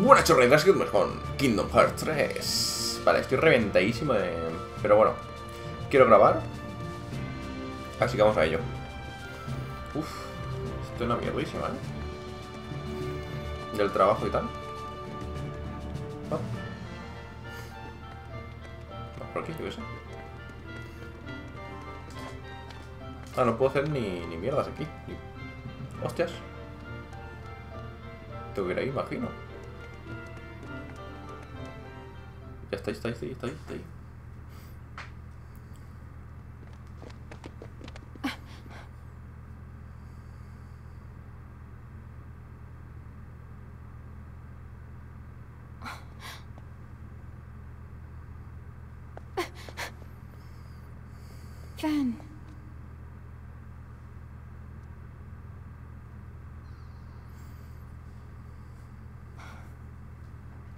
Buenas chorretas, que con Kingdom Hearts 3. Vale, estoy reventadísimo de... Pero bueno, quiero grabar. Así que vamos a ello. Uf, esto es una mierdísima, ¿eh? Del trabajo y tal. Más por aquí, yo qué sé. Ah, no puedo hacer ni, ni mierdas aquí. Hostias. Tengo que ir ahí, imagino. Ya está, está, está, está, está ahí.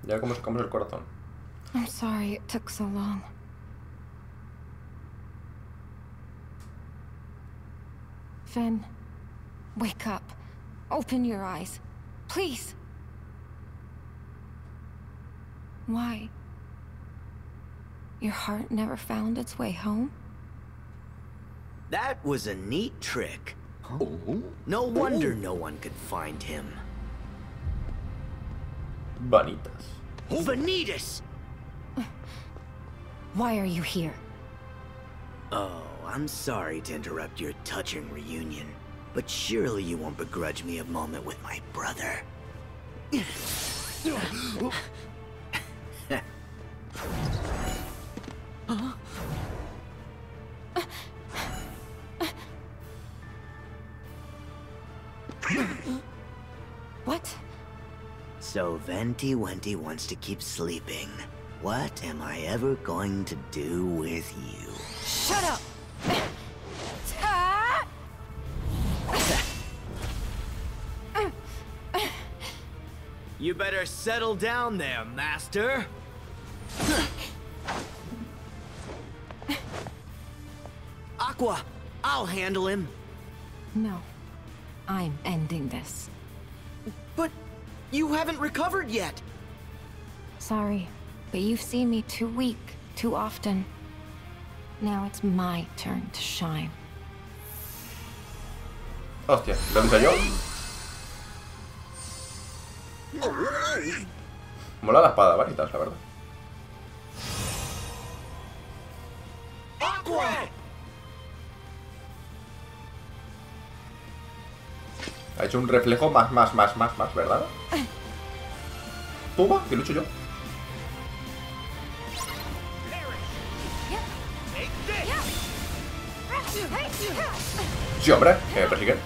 Ya cómo sacamos el corazón. I'm sorry it took so long. Ven, wake up. Open your eyes. Please. Why? Your heart never found its way home? That was a neat trick. Oh. No oh. wonder no one could find him. Vanitas. Vanitas! Why are you here? Oh, I'm sorry to interrupt your touching reunion, but surely you won't begrudge me a moment with my brother. What? So Venti Wenti wants to keep sleeping. What am I ever going to do with you? Shut up! You better settle down there, Master. Aqua, I'll handle him. No. I'm ending this. But you haven't recovered yet. Sorry, but you've seen me too weak, too often. Now it's my turn to shine. Hostia, ¿lo yo? Mola la espada, vanitas, la verdad. Aqua! Ha hecho un reflejo más, más, más, más, más, ¿verdad? Toma, que lucho yo. Sí, hombre, eh, que me persiguen.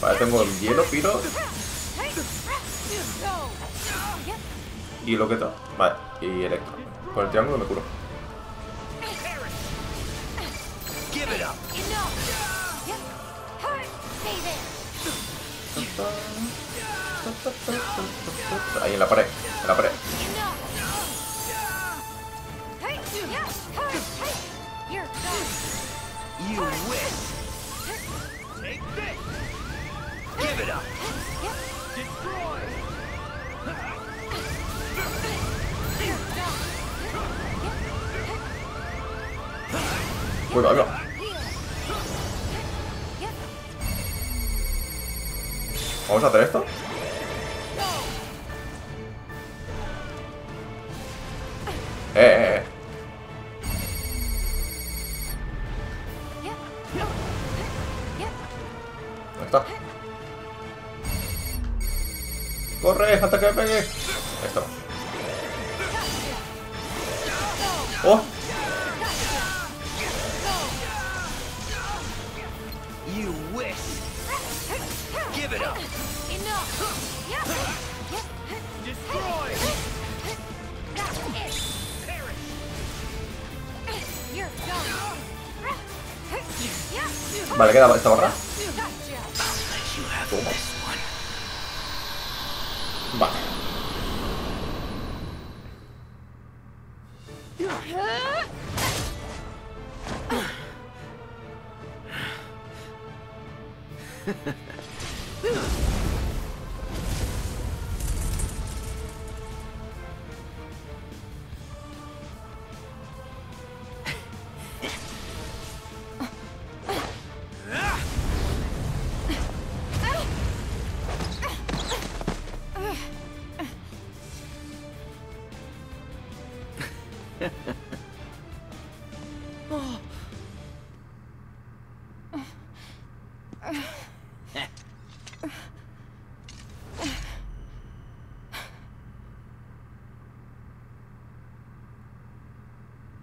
Vale, tengo el hielo, piro y lo que tal. Vale, y electro. Con el triángulo me curo. Ahí en la pared, en la pared. Give it up. Destroy. Bueno, ahí va. ¿Vamos a hacer esto? Eh, eh, eh. ¿Dónde está? ¡Corre! ¡Hasta que me pegue! Ahí ¡Oh! Vale, queda esta barra. Toma. Vale. Ha ha.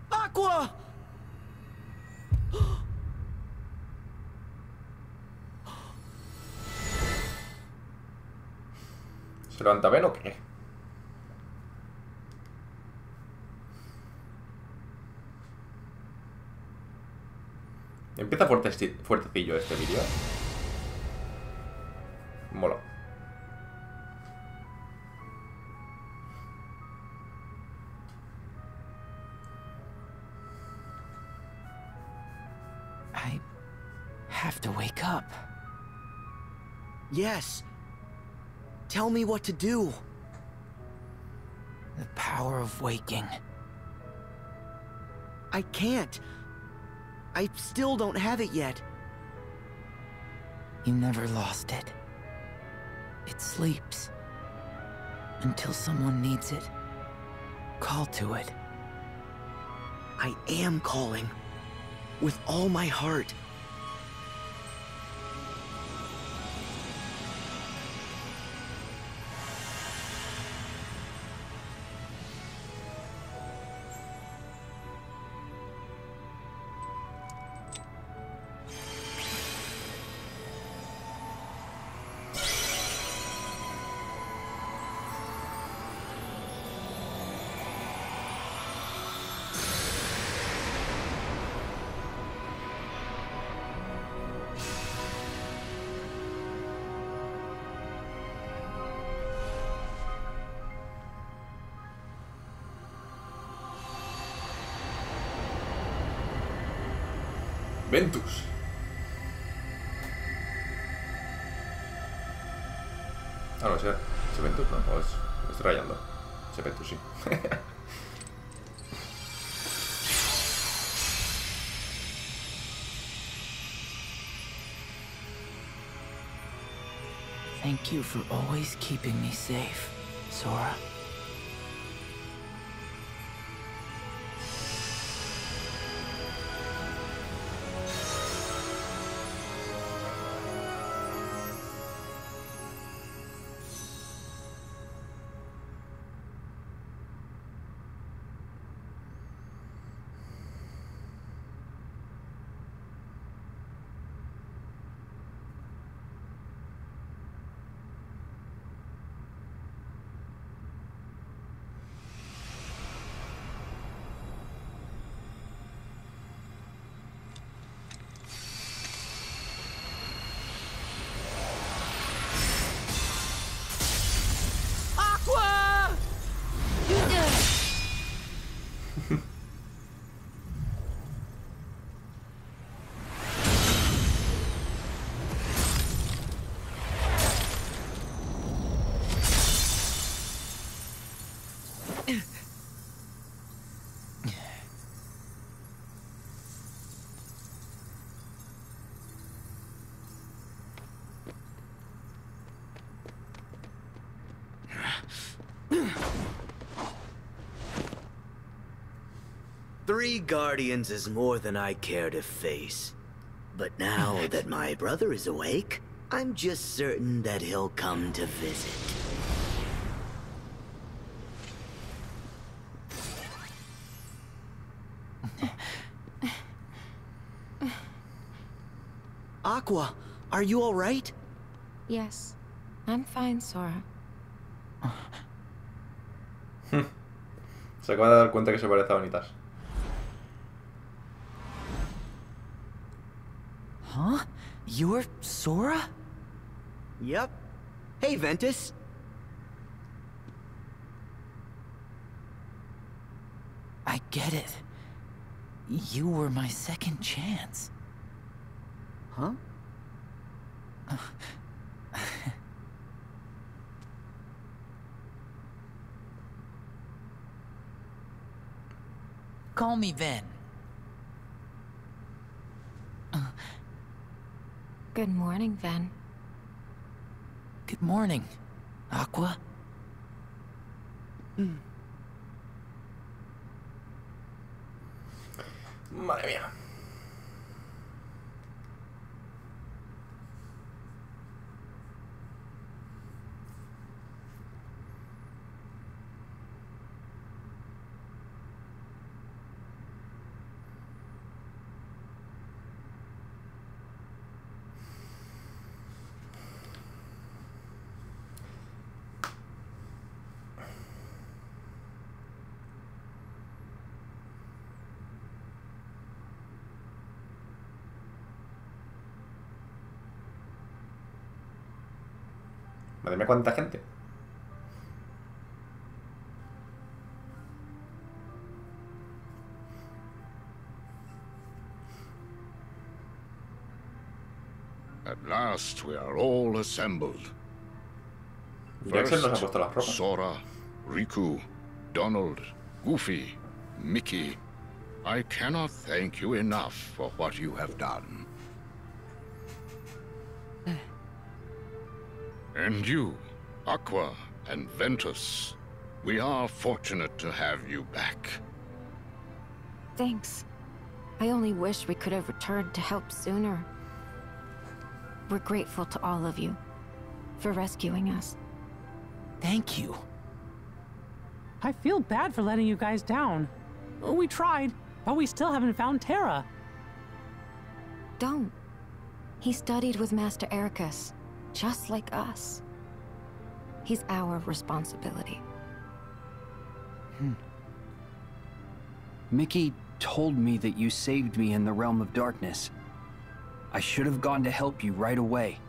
Aqua! ¿Se levanta Ben o qué? Empieza fuerte, fuertecillo este vídeo. Mola. I have to wake up. Yes. Tell me what to do. The power of waking. I can't. I still don't have it yet. You never lost it. It sleeps. Until someone needs it. Call to it. I am calling. With all my heart. For always keeping me safe, Sora. Three guardians is more than I care to face. But now that my brother is awake, I'm just certain that he'll come to visit. Aqua, are you alright? Yes, I'm fine, Sora. Se acaba de dar cuenta que se parece a Vanitas. Huh? You're Sora? Yep. Hey, Ventus. I get it. You were my second chance. Huh? Call me Ven. Good morning, Ven. Good morning, Aqua. Hmm. Madre mía. Madre mía, cuánta gente. At last we are all assembled. Jackson nos ha puesto las ropas. Sora, Riku, Donald, Goofy, Mickey. I cannot thank you enough for what you have done. And you, Aqua and Ventus. We are fortunate to have you back. Thanks. I only wish we could have returned to help sooner. We're grateful to all of you for rescuing us. Thank you. I feel bad for letting you guys down. We tried, but we still haven't found Terra. Don't. He studied with Master Eraqus, just like us. He's our responsibility. Hmm. Mickey told me that you saved me in the realm of darkness. I should have gone to help you right away.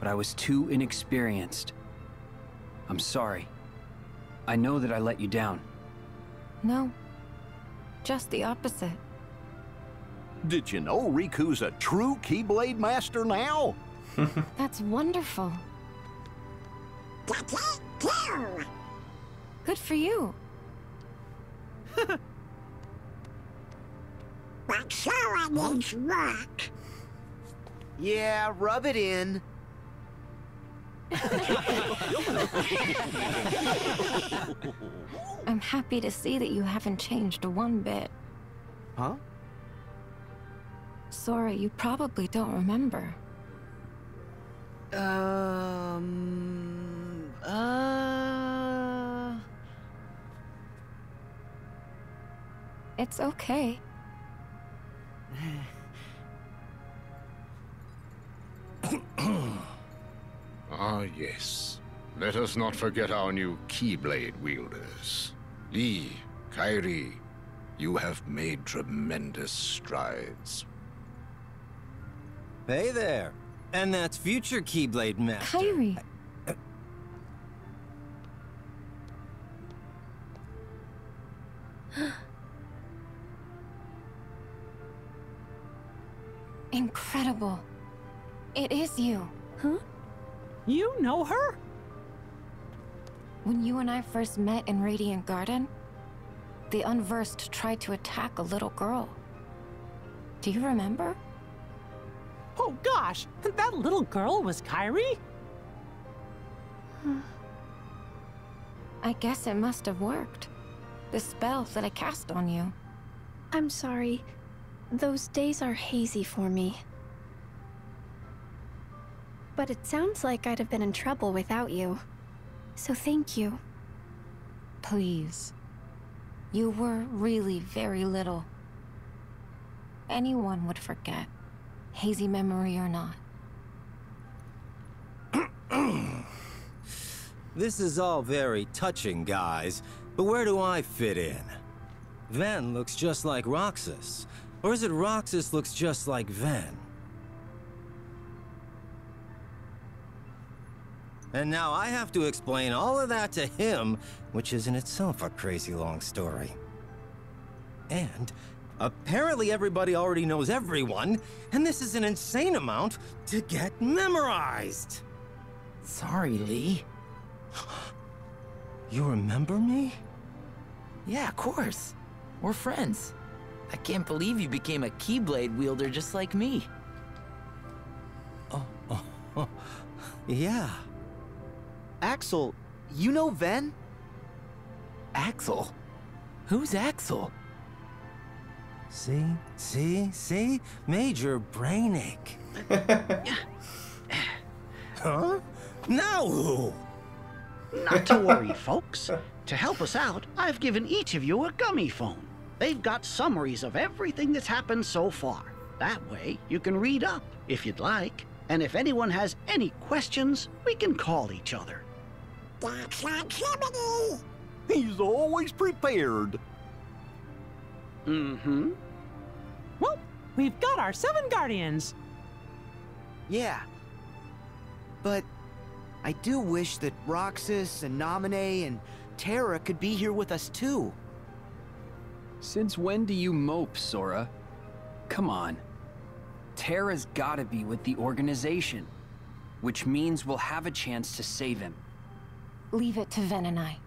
But I was too inexperienced. I'm sorry. I know that I let you down. No. Just the opposite. Did you know Riku's a true Keyblade master now? That's wonderful. Good for you. But Sora needs work. Yeah, rub it in. I'm happy to see that you haven't changed one bit. Huh? Sora, you probably don't remember. Um. Uh. It's okay. Ah, yes. Let us not forget our new Keyblade wielders. Lea, Kairi, you have made tremendous strides. Hey there. And that's future Keyblade Master. Kairi. Incredible. It is you. Huh? You know her? When you and I first met in Radiant Garden, the Unversed tried to attack a little girl. Do you remember? Oh gosh, that little girl was Kairi? I guess it must have worked. The spell that I cast on you. I'm sorry. Those days are hazy for me. But it sounds like I'd have been in trouble without you. So thank you. Please. You were really very little. Anyone would forget, hazy memory or not. this is all very touching, guys, but where do I fit in? Ven looks just like Roxas, or is it Roxas looks just like Ven? And now I have to explain all of that to him, which is in itself a crazy long story. And apparently everybody already knows everyone, and this is an insane amount to get memorized. Sorry, Lea. You remember me? Yeah, of course. We're friends. I can't believe you became a Keyblade wielder just like me. Oh, oh, oh. yeah. Axel, you know Ven? Axel? Who's Axel? See? See? See? Major brainache. huh? Now who? Not to worry, folks. To help us out, I've given each of you a gummy phone. They've got summaries of everything that's happened so far. That way, you can read up, if you'd like. And if anyone has any questions, we can call each other. That's like Jiminy! He's always prepared. Mm-hmm. Well, we've got our seven guardians. Yeah. But I do wish that Roxas and Naminé and Terra could be here with us too. Since when do you mope, Sora? Come on. Terra's gotta be with the organization, which means we'll have a chance to save him. Leave it to Ven and I.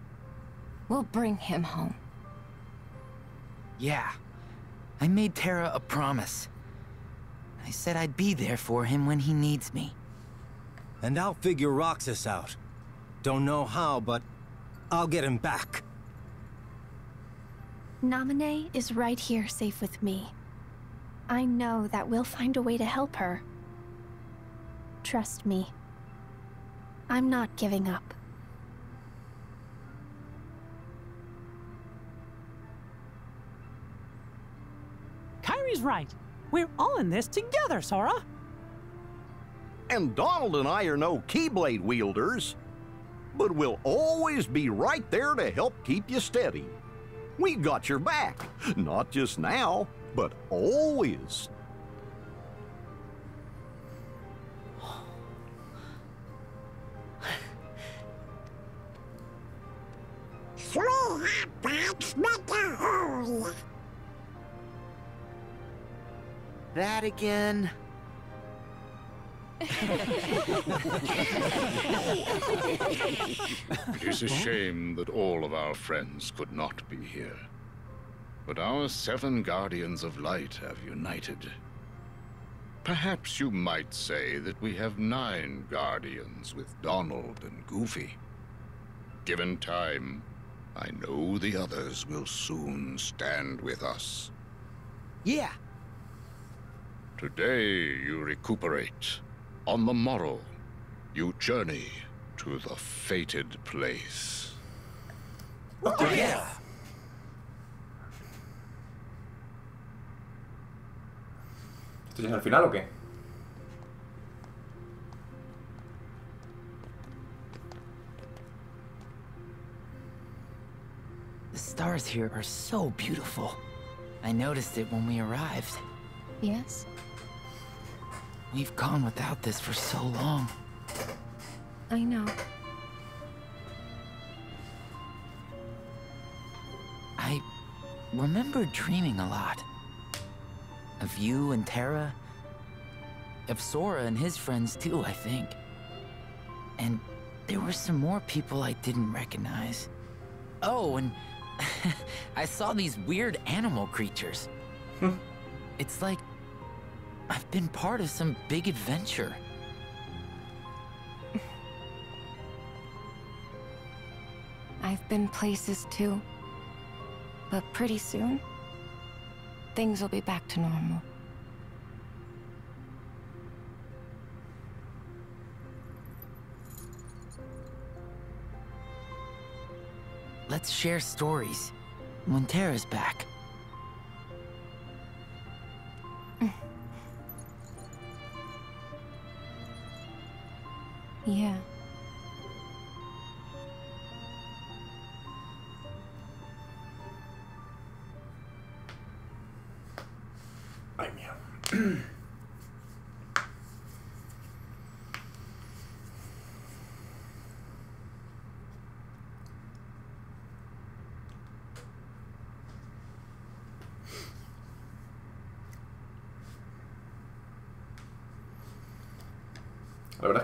We'll bring him home. Yeah. I made Terra a promise. I said I'd be there for him when he needs me. And I'll figure Roxas out. Don't know how, but I'll get him back. Naminé is right here safe with me. I know that we'll find a way to help her. Trust me. I'm not giving up. Right. We're all in this together, Sora. And Donald and I are no Keyblade wielders, but we'll always be right there to help keep you steady. We've got your back, not just now, but always. Three hot dogs make a hole. That again? It is a shame that all of our friends could not be here. But our seven Guardians of Light have united. Perhaps you might say that we have nine Guardians with Donald and Goofy. Given time, I know the others will soon stand with us. Yeah. Today you recuperate. On the morrow, you journey to the fated place. Oh, yeah. ¿Esto ya es el final o qué? The stars here are so beautiful. I noticed it when we arrived. Yes? We've gone without this for so long. I know. I remember dreaming a lot. Of you and Terra. Of Sora and his friends too, I think. And there were some more people I didn't recognize. Oh, and I saw these weird animal creatures. Hmm. it's like I've been part of some big adventure. I've been places too. But pretty soon, things will be back to normal. Let's share stories when Terra's back. Yeah.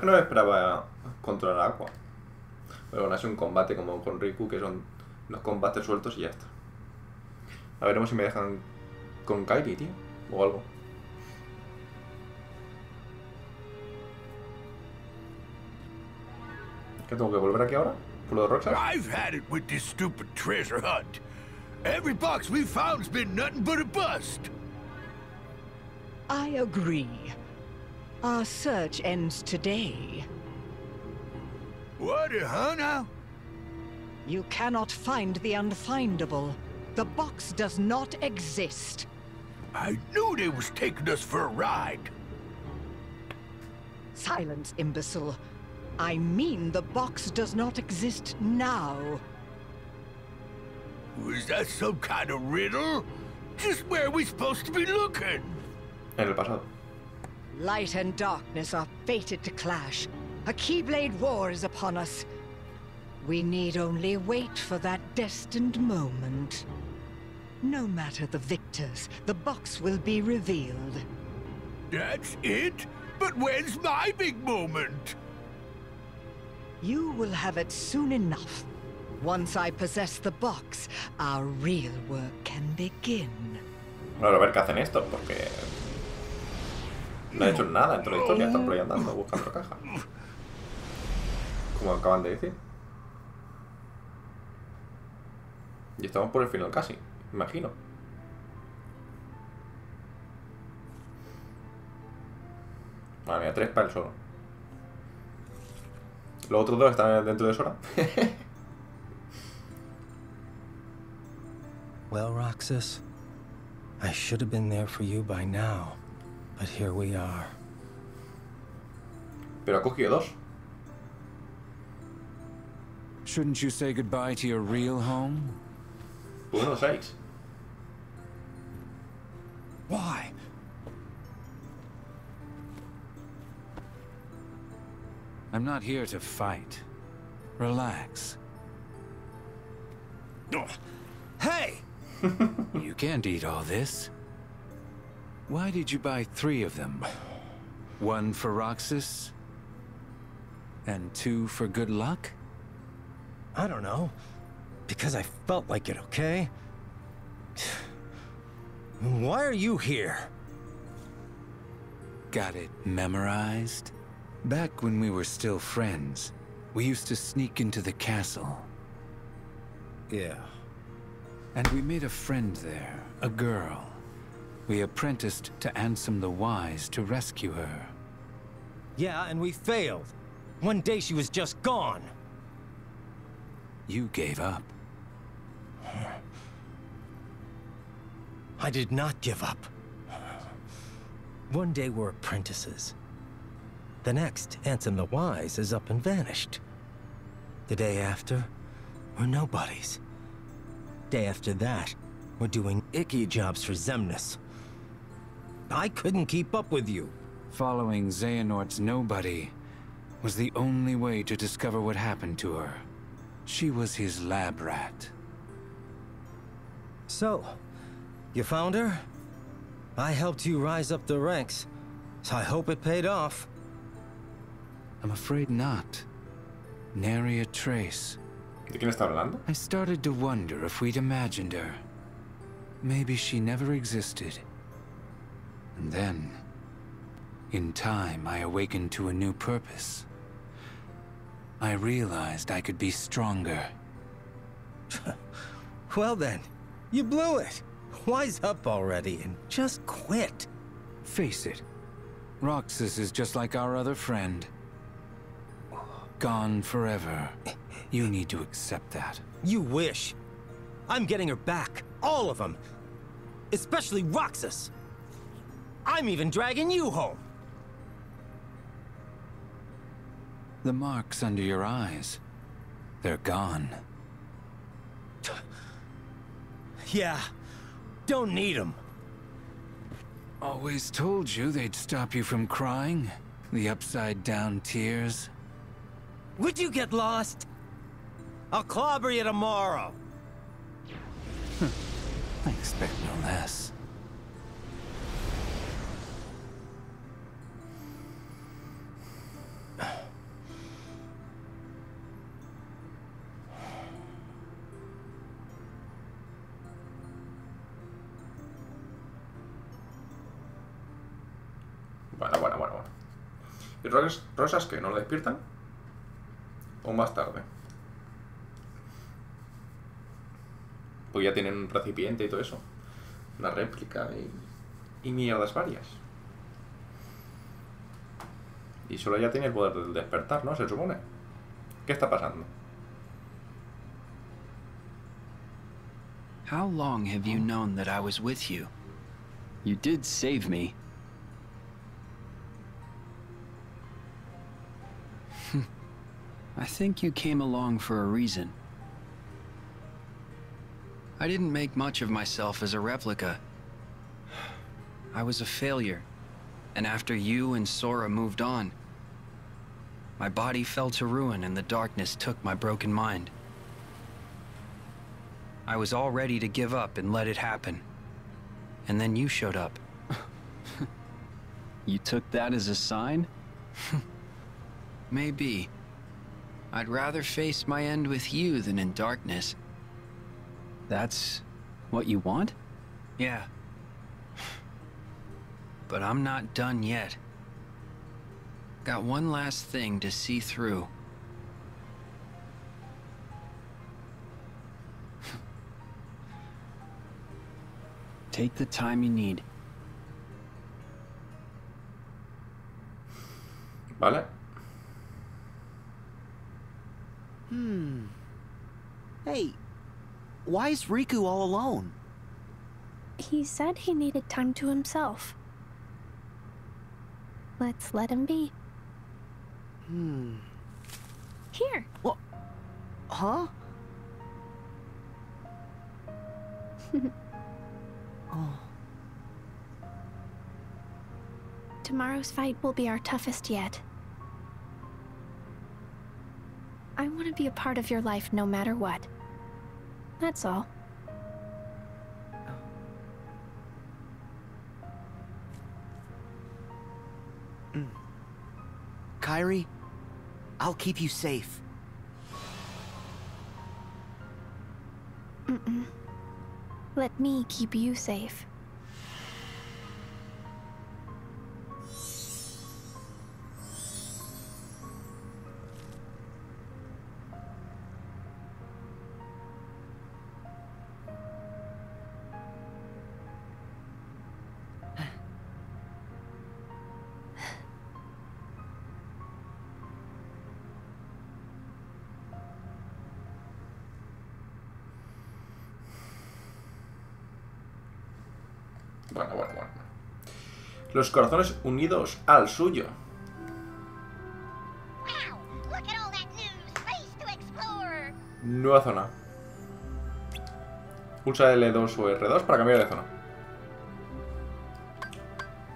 No me esperaba controlar agua. Pero bueno, es un combate como con Riku, que son los combates sueltos y ya está. A veremos si me dejan con Kairi, tío. O algo. ¿Qué tengo que volver aquí ahora? ¿Por lo de Roxas? I've had it with this stupid treasure hunt. Every box we found's been nothing but a bust. I agree. Our search ends today. What, uh, huh, now? You cannot find the unfindable. The box does not exist. I knew they was taking us for a ride. Silence, imbecile. I mean the box does not exist now. Is that some kind of riddle? Just where are we supposed to be looking? En el pasado. Light and darkness are fated to clash. A Keyblade war is upon us. We need only wait for that destined moment. No matter the victors, the box will be revealed. That's it? But when's my big moment? You will have it soon enough. Once I possess the box, our real work can begin. Claro, a ver qué hacen esto, porque... No ha hecho nada en toda la historia, están por ahí andando buscando caja. Como acaban de decir. Y estamos por el final casi, imagino. Madre mía, tres para el solo. Los otros dos están dentro de Sora. Well, Roxas, I should have been there for you by now, but here we are. Pero ha cogido dos. Shouldn't you say goodbye to your real home? Uno, seis. Why? I'm not here to fight. Relax. Hey! you can't eat all this. Why did you buy three of them? One for Roxas? And two for good luck? I don't know. Because I felt like it, okay? Why are you here? Got it memorized? Back when we were still friends, we used to sneak into the castle. Yeah. And we made a friend there, a girl. We apprenticed to Ansem the Wise to rescue her. Yeah, and we failed. One day she was just gone. You gave up. I did not give up. One day we're apprentices. The next, Ansem the Wise is up and vanished. The day after, we're nobodies. Day after that, we're doing icky jobs for Xemnas. I couldn't keep up with you. Following Xehanort's nobody was the only way to discover what happened to her. She was his lab rat. So, you found her? I helped you rise up the ranks, so I hope it paid off. I'm afraid not. Nary a trace. ¿De quién está hablando? I started to wonder if we'd imagined her. Maybe she never existed. And then, in time, I awakened to a new purpose. I realized I could be stronger. well then, you blew it. Wise up already and just quit. Face it, Roxas is just like our other friend. Gone forever. You need to accept that. You wish. I'm getting her back. All of them. Especially Roxas. I'm even dragging you home. The marks under your eyes. They're gone. Yeah. Don't need them. Always told you they'd stop you from crying. The upside-down tears. Would you get lost? I'll clobber you tomorrow. I expect no less. Rosas, Rosas qué? ¿No lo despiertan? ¿O más tarde? Pues ya tienen un recipiente y todo eso. Una réplica y, y mierdas varias. Y solo ya tiene el poder del despertar, ¿no? Se supone. ¿Qué está pasando? How long have you known that I was with you? You did save me. I think you came along for a reason. I didn't make much of myself as a replica. I was a failure. And after you and Sora moved on, my body fell to ruin and the darkness took my broken mind. I was all ready to give up and let it happen. And then you showed up. you took that as a sign? Maybe. I'd rather face my end with you than in darkness. That's what you want? Yeah. But I'm not done yet. Got one last thing to see through. Take the time you need. Vale. Hmm. Hey, why is Riku all alone? He said he needed time to himself. Let's let him be. Hmm. Here. What? Huh? oh. Tomorrow's fight will be our toughest yet. I want to be a part of your life no matter what. That's all. Mm. Kairi, I'll keep you safe. Mm-mm. Let me keep you safe. Los corazones unidos al suyo. Nueva zona. Pulsa L2 o R2 para cambiar de zona.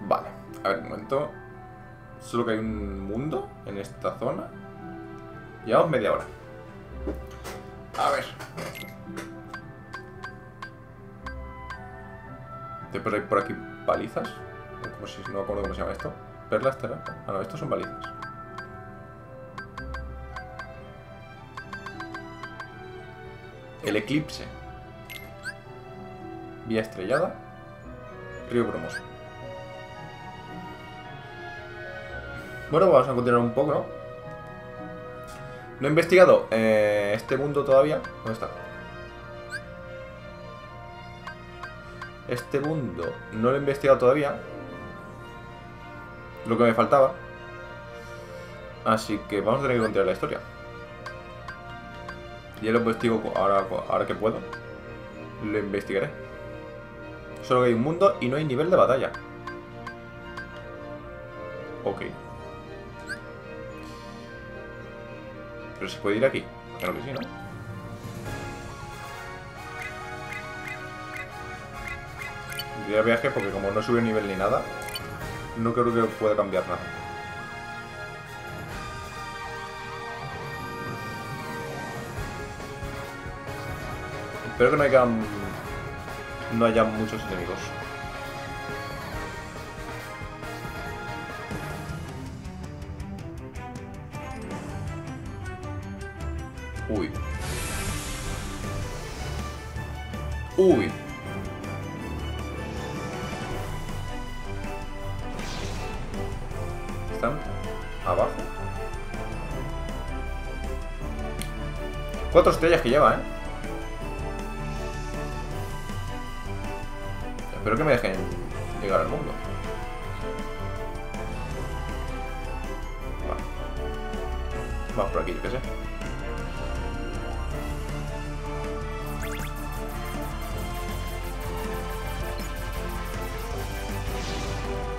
Vale. A ver, un momento. Solo que hay un mundo en esta zona. Llevamos media hora. A ver. Tengo por, ahí- por Como si no me acuerdo cómo se llama esto. Perlas, terra. Ah, no, estos son balizas. El eclipse. Vía estrellada. Río Bromoso. Bueno, vamos a continuar un poco, ¿no? No he investigado eh, este mundo todavía. ¿Dónde está? Este mundo no lo he investigado todavía. Lo que me faltaba. Así que vamos a tener que continuar la historia. Ya lo investigo ahora, ahora que puedo. Lo investigaré. Solo que hay un mundo y no hay nivel de batalla. Ok. Pero se puede ir aquí. Claro que sí, ¿no? Voy a viaje porque como no sube nivel ni nada, no creo que pueda cambiar nada. Espero que no haya, no haya muchos enemigos. Uy. Uy. Abajo. Cuatro estrellas que lleva, ¿eh? Espero que me dejen llegar al mundo. Vale. Vamos por aquí, yo qué sé.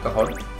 Cajón.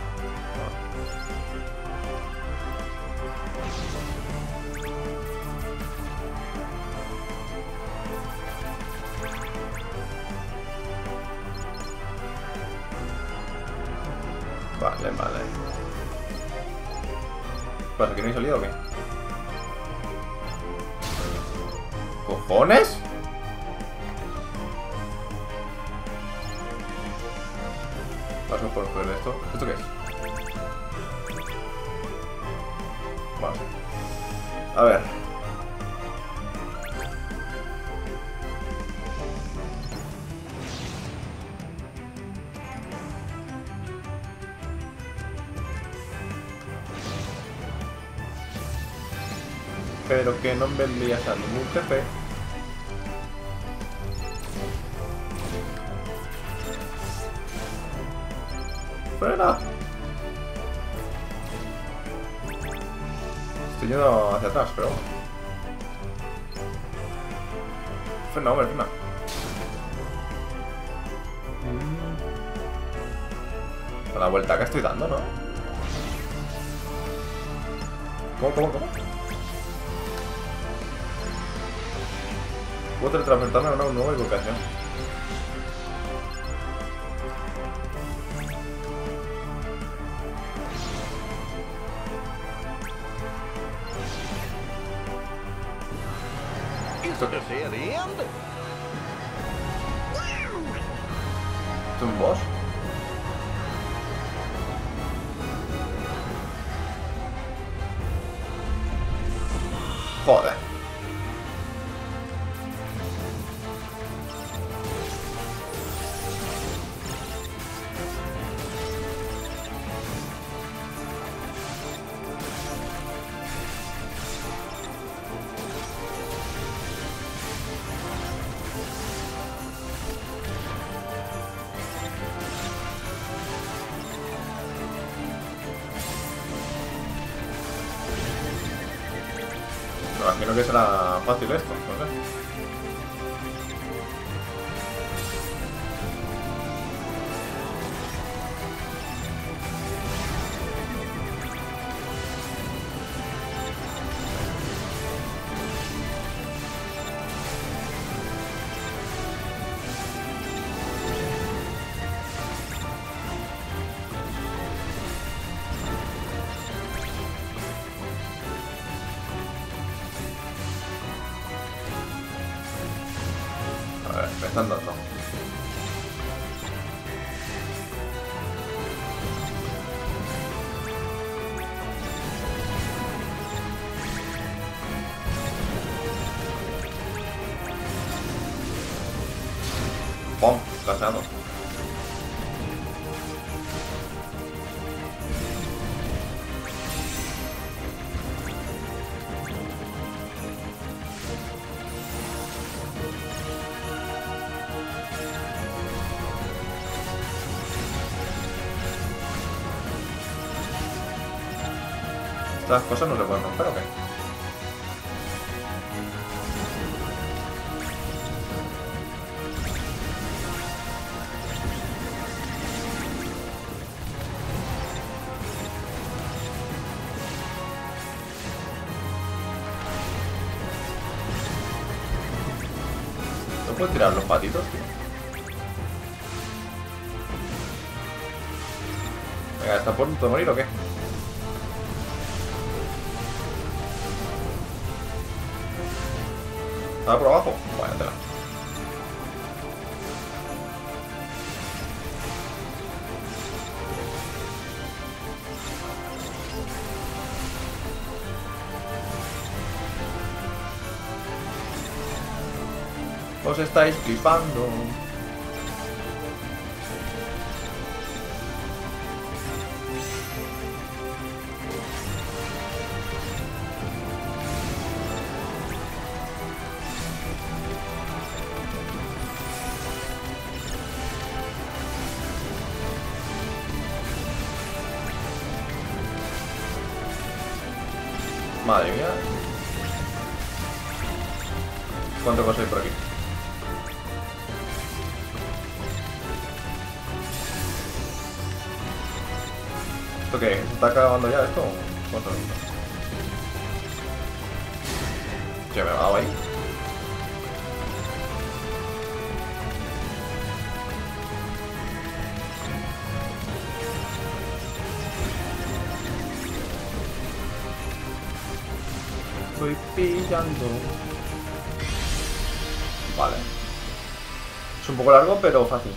Pero que no vendrías a ningún jefe. ¡Frena! Estoy yendo hacia atrás, pero... Frena, hombre, frena. A la vuelta que estoy dando, ¿no? ¿Cómo, cómo, cómo? Puedo teletransportarme a una nueva ubicación. Imagino que será fácil esto, no. ¿Estas cosas no se pueden romper o qué? ¿No puedo tirar los patitos, tío? Venga, ¿está a punto de morir o qué? Os estáis flipando. Está acabando ya esto? ¿Cuánto? Ya me dado ahí. Estoy pillando. Vale. Es un poco largo, pero fácil.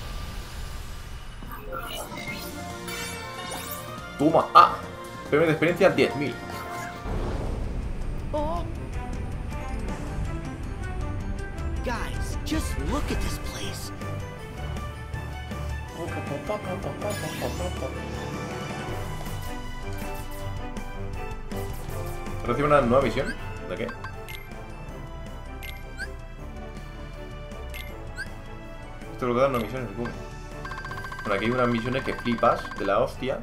Toma. Ah. Premio de experiencia 10.000. Guys, just look at this place. Recibe una nueva misión. ¿De qué? Esto lo que da una misión Bueno, aquí hay unas misiones que flipas de la hostia.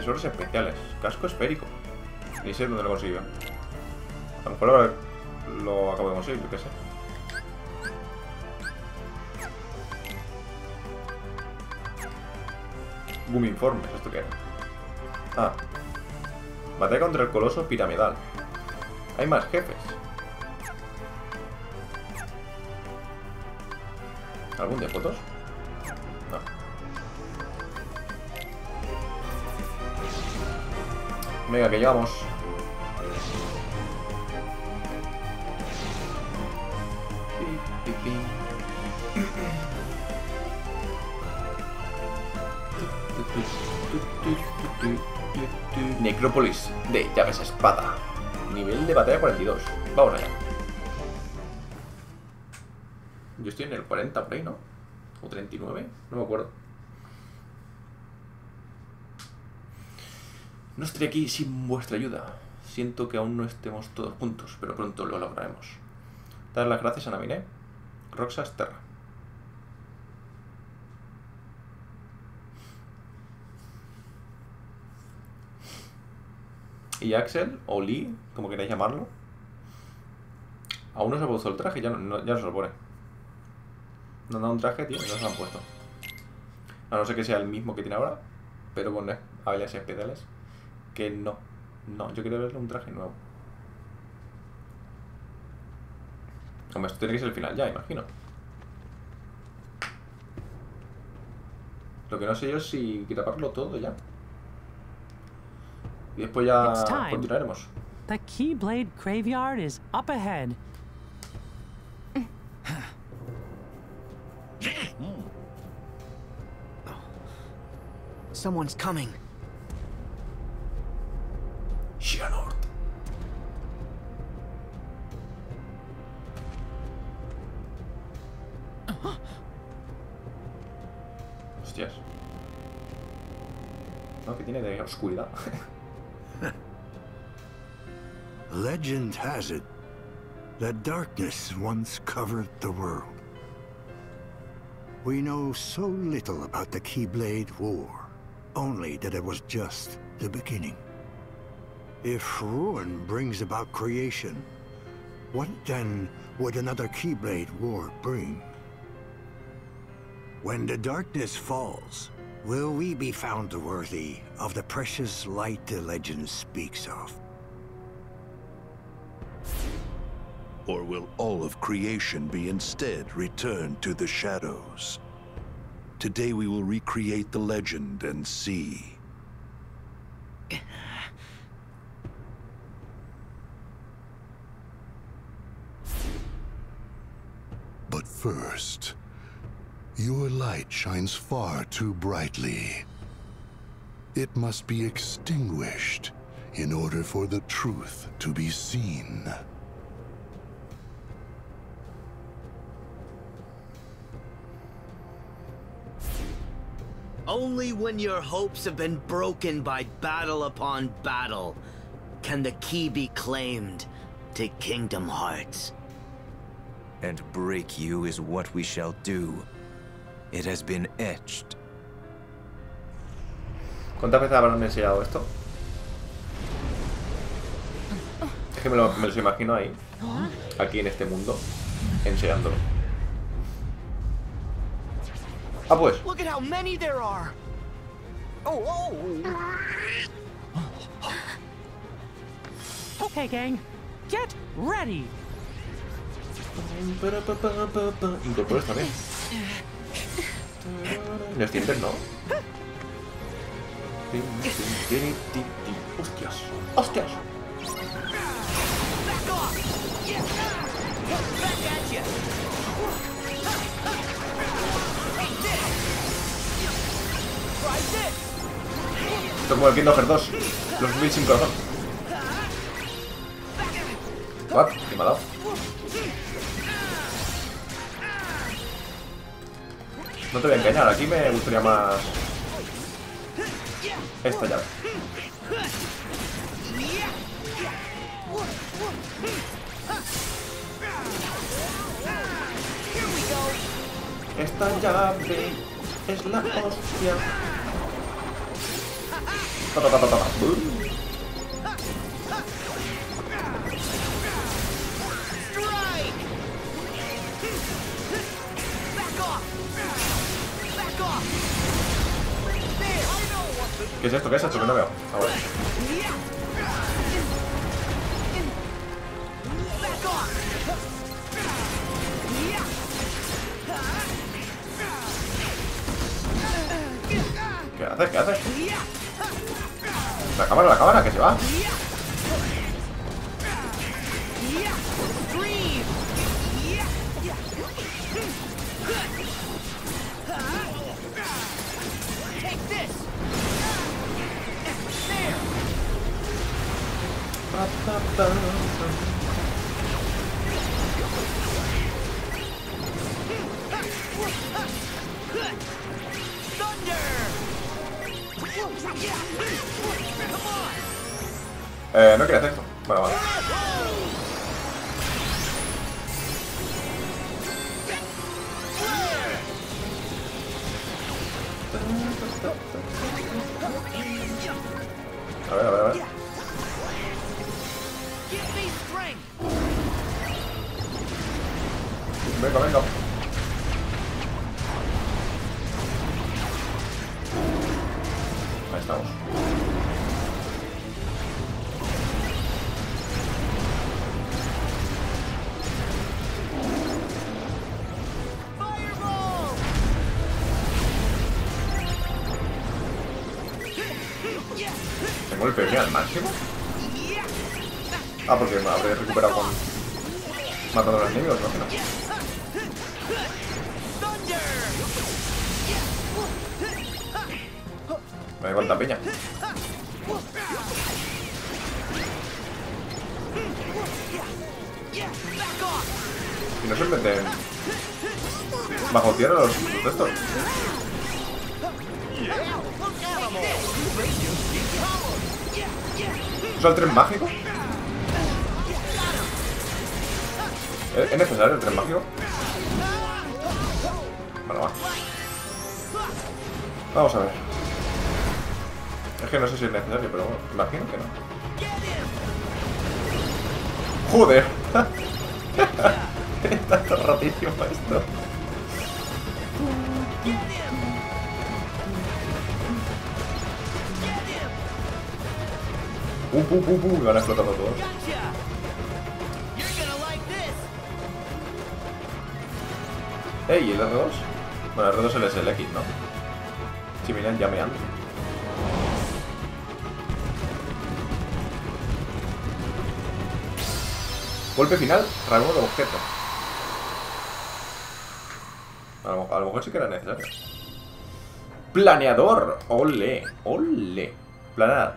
Tesoros especiales. Casco esférico. Ni sé dónde lo consiguió. A lo mejor lo acabo de conseguir, yo qué sé. Boom Informes, ¿esto qué era? Ah. Batalla contra el coloso piramidal. Hay más jefes. ¿Algún de fotos? Venga, que llegamos. Necrópolis de llaves espada. Nivel de batalla 42. Vamos allá. Yo estoy en el 40 por ahí, ¿no? ¿O 39? No me acuerdo. No estoy aquí sin vuestra ayuda. Siento que aún no estemos todos juntos, pero pronto lo lograremos. Dar las gracias a Naminé, Roxas Terra. Y Axel, o Lee, como queráis llamarlo, aún no se ha puesto el traje, ya no, ya se lo pone. No han dado un traje, tío, no se lo han puesto. A no ser que sea el mismo que tiene ahora, pero con habilidades especiales. Que no. No, yo quiero verle un traje nuevo. Hombre, esto tiene que ser el final ya, imagino. Lo que no sé yo es si grabarlo todo ya. Y después ya continuaremos. The Keyblade Graveyard is up ahead. Someone's coming. Legend has it that darkness once covered the world. We know so little about the Keyblade War, only that it was just the beginning. If ruin brings about creation, what then would another Keyblade War bring? When the darkness falls, will we be found worthy of the precious light the legend speaks of? Or will all of creation be instead returned to the shadows? Today we will recreate the legend and see. But first, your light shines far too brightly. It must be extinguished in order for the truth to be seen. Only when your hopes have been broken by battle upon battle can the key be claimed to Kingdom Hearts. And break you is what we shall do. It has been etched. ¿Cuántas veces habrán enseñado esto? Es que me lo, me los imagino ahí, aquí en este mundo, enseñándolo. Ah, pues. Look at how many there are. Oh, oh. Okay, gang. Get ready. Incorporas también. Los dientes no. Hostias. Hostias. Esto es como el Kingdom Hearts 2. Los mil sin corazón. What? ¿Qué me ha dado? No te voy a engañar, aquí me gustaría más... Esta llave. Esta llave es la hostia. Ta, ta, ta, ¿Qué es esto? ¿Qué es esto? Que no veo. Ah. ¿Qué hace? ¿Qué hace? La cámara, la cámara, que se va. Eh, no quería hacer esto. Bueno, vale. A ver, a ver, a ver. Venga, venga. Ahí estamos. ¿Tengo el PV al máximo? Ah, porque me habré recuperado con... Matando a los enemigos, ¿no? Me da cuánta peña. Y no se meten bajo tierra los, estos. ¿Usa el tren mágico? ¿Es es necesario el tren mágico? Bueno, va. Vamos a ver. Que no sé si es necesario, pero bueno, imagino que no. ¡Joder! Está todo ratísimo esto. Uh, uh, uh, uh, van explotando todos. Ey, ¿y el R2? Bueno, el R2 es el X, ¿no? Si miran llameando. Golpe final, rango de objeto. A lo, a lo mejor sí que era necesario. Planeador. Ole, ole. Planear.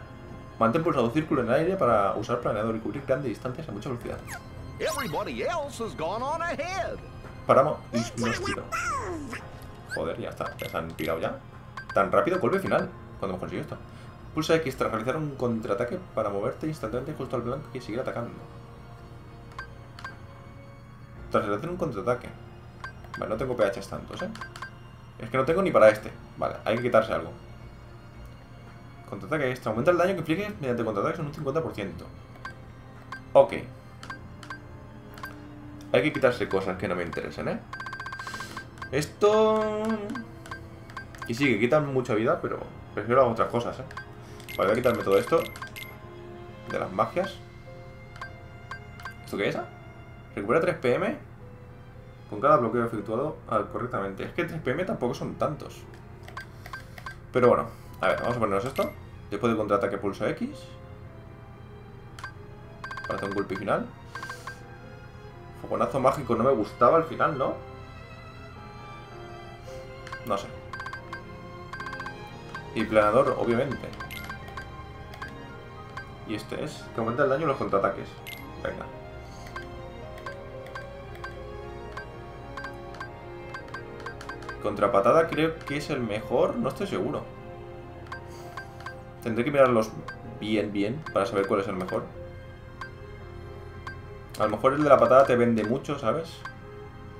Mantén pulsado círculo en el aire para usar planeador y cubrir grandes distancias a mucha velocidad. Everybody else has gone on ahead. Paramos y nos tiro. Joder, ya está. Ya se han tirado ya. Tan rápido, golpe final. Cuando hemos conseguido esto. Pulsa X tras realizar un contraataque para moverte instantáneamente justo al blanco y seguir atacando. Tras realizar un contraataque. Vale, no tengo PHs tantos, ¿eh? Es que no tengo ni para este. Vale, hay que quitarse algo. Contraataque extra. Aumenta el daño que inflige mediante contraataques en un 50%. Ok. Hay que quitarse cosas que no me interesen, ¿eh? Esto... Y sí, que quitan mucha vida, pero prefiero otras cosas, ¿eh? Vale, voy a quitarme todo esto. De las magias. ¿Esto qué es? Recupera 3 PM con cada bloqueo efectuado correctamente. Es que 3 PM tampoco son tantos. Pero bueno, a ver, vamos a ponernos esto. Después de contraataque pulso X. Para hacer un golpe final. Fogonazo mágico no me gustaba al final, ¿no? No sé. Y planador, obviamente. Y este es que aumenta el daño en los contraataques. Venga. Contrapatada creo que es el mejor, no estoy seguro. Tendré que mirarlos bien, bien, para saber cuál es el mejor. A lo mejor el de la patada te vende mucho, ¿sabes?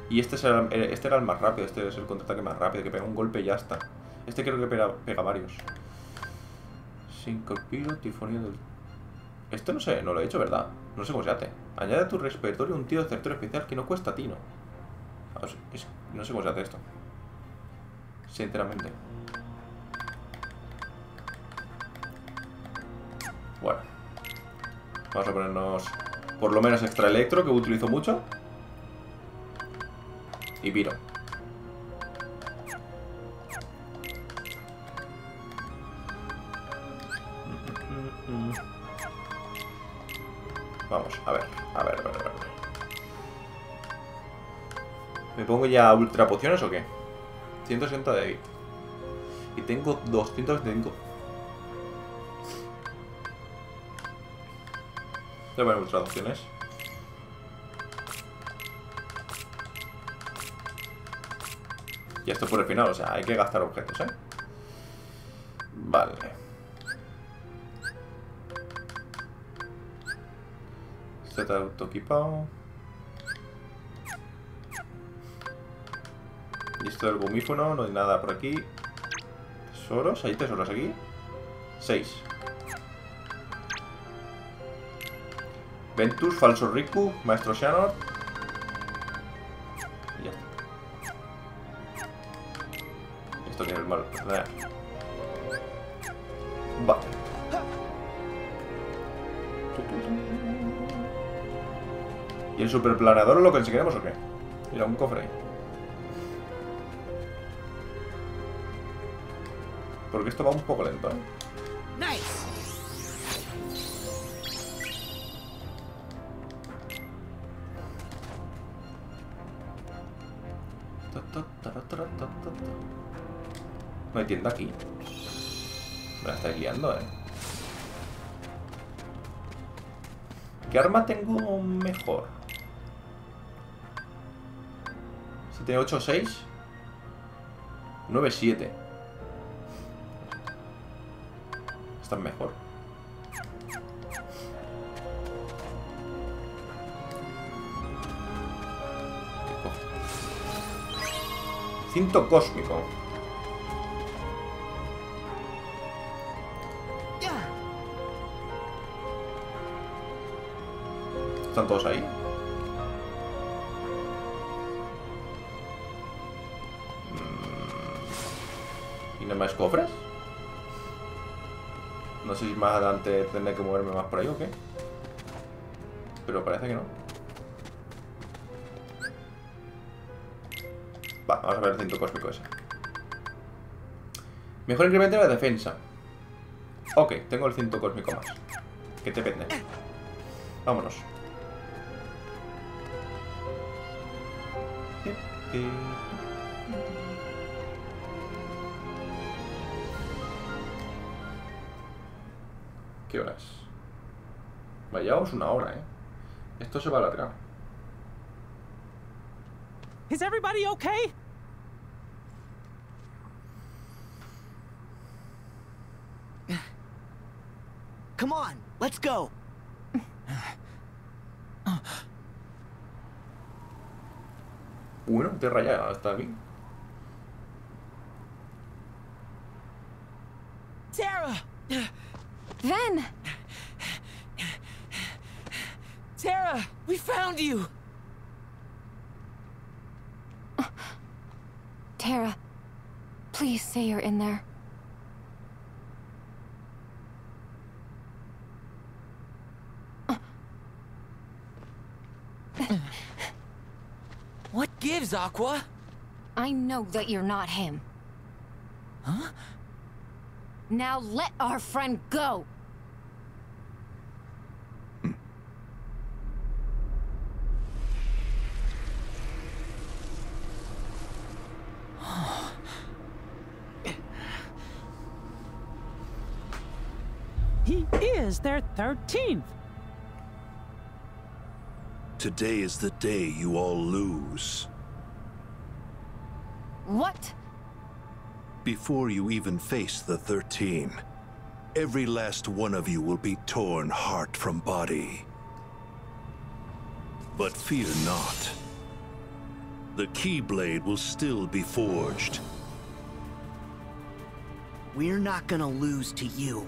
Y este, este era el más rápido, este es el contraataque más rápido, que pega un golpe y ya está. Este creo que pega, varios. Sin tifonía del... Esto no sé, no lo he hecho, ¿verdad? No sé cómo se hace. Añade a tu repertorio un tiro de especial que no cuesta tino. no sé cómo se hace esto. Sinceramente. Bueno. Vamos a ponernos por lo menos extra electro, que utilizo mucho. Y viro. Vamos, a ver, a ver, a ver, a ver. ¿Me pongo ya ultra pociones o qué? 160 de ahí. Y tengo 225. Voy a poner ultra opciones. Y esto por el final, o sea, hay que gastar objetos, ¿eh? Vale. Está autoequipado. Listo del gomífono, no hay nada por aquí. Tesoros, ¿hay tesoros aquí? Seis. Ventus, Falso Riku, Maestro Shannon. Y ya. Esto tiene el mal. Vale. ¿Y el superplanador lo conseguiremos o qué? Mira, un cofre ahí. Porque esto va un poco lento, ¿eh? No hay tienda aquí. Me la estáis liando, eh. ¿Qué arma tengo mejor? 7, 8, 6 9, 7 Cinto cósmico ¿Están todos ahí? Mm. ¿Y no más cofres? No sé si más adelante tendré que moverme más por ahí o qué. Pero parece que no. Va, vamos a ver el cinto cósmico ese. Mejor incremento la defensa. Ok, tengo el cinto cósmico más. Que te pende. Vámonos. ¿Qué horas? Vayamos una hora, ¿eh? Esto se va a alargar. Is everybody okay? Come on, let's go. Bueno, te raya hasta aquí. Sarah! Ven! Terra, we found you! Terra, please say you're in there. What gives, Aqua? I know that you're not him. Huh? Now let our friend go! He is their 13th. Today is the day you all lose. What? Before you even face the 13, every last one of you will be torn heart from body. But fear not. The Keyblade will still be forged. We're not gonna lose to you.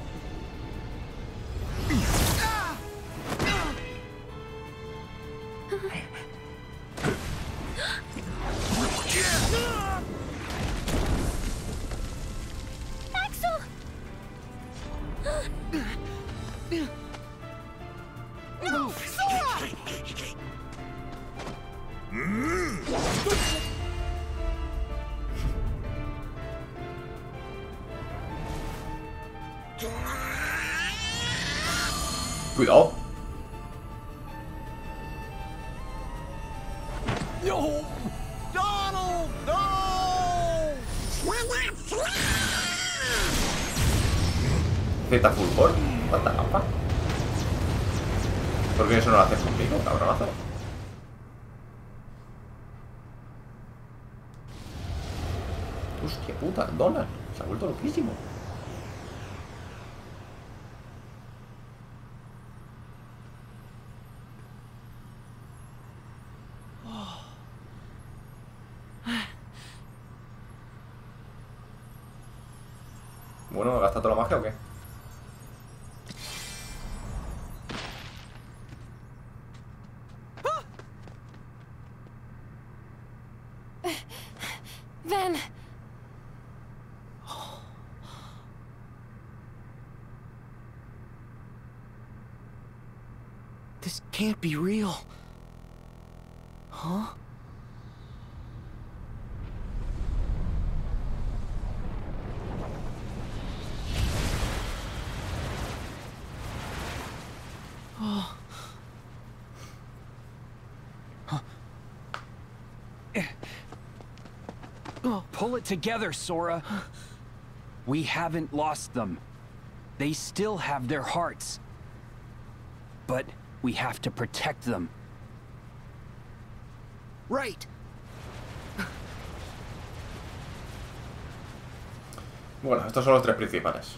Bueno, toda la magia o qué? Ven! This can't be real. Together, Sora. We haven't lost them. They still have their hearts. But we have to protect them. Right. Bueno, estos son los tres principales.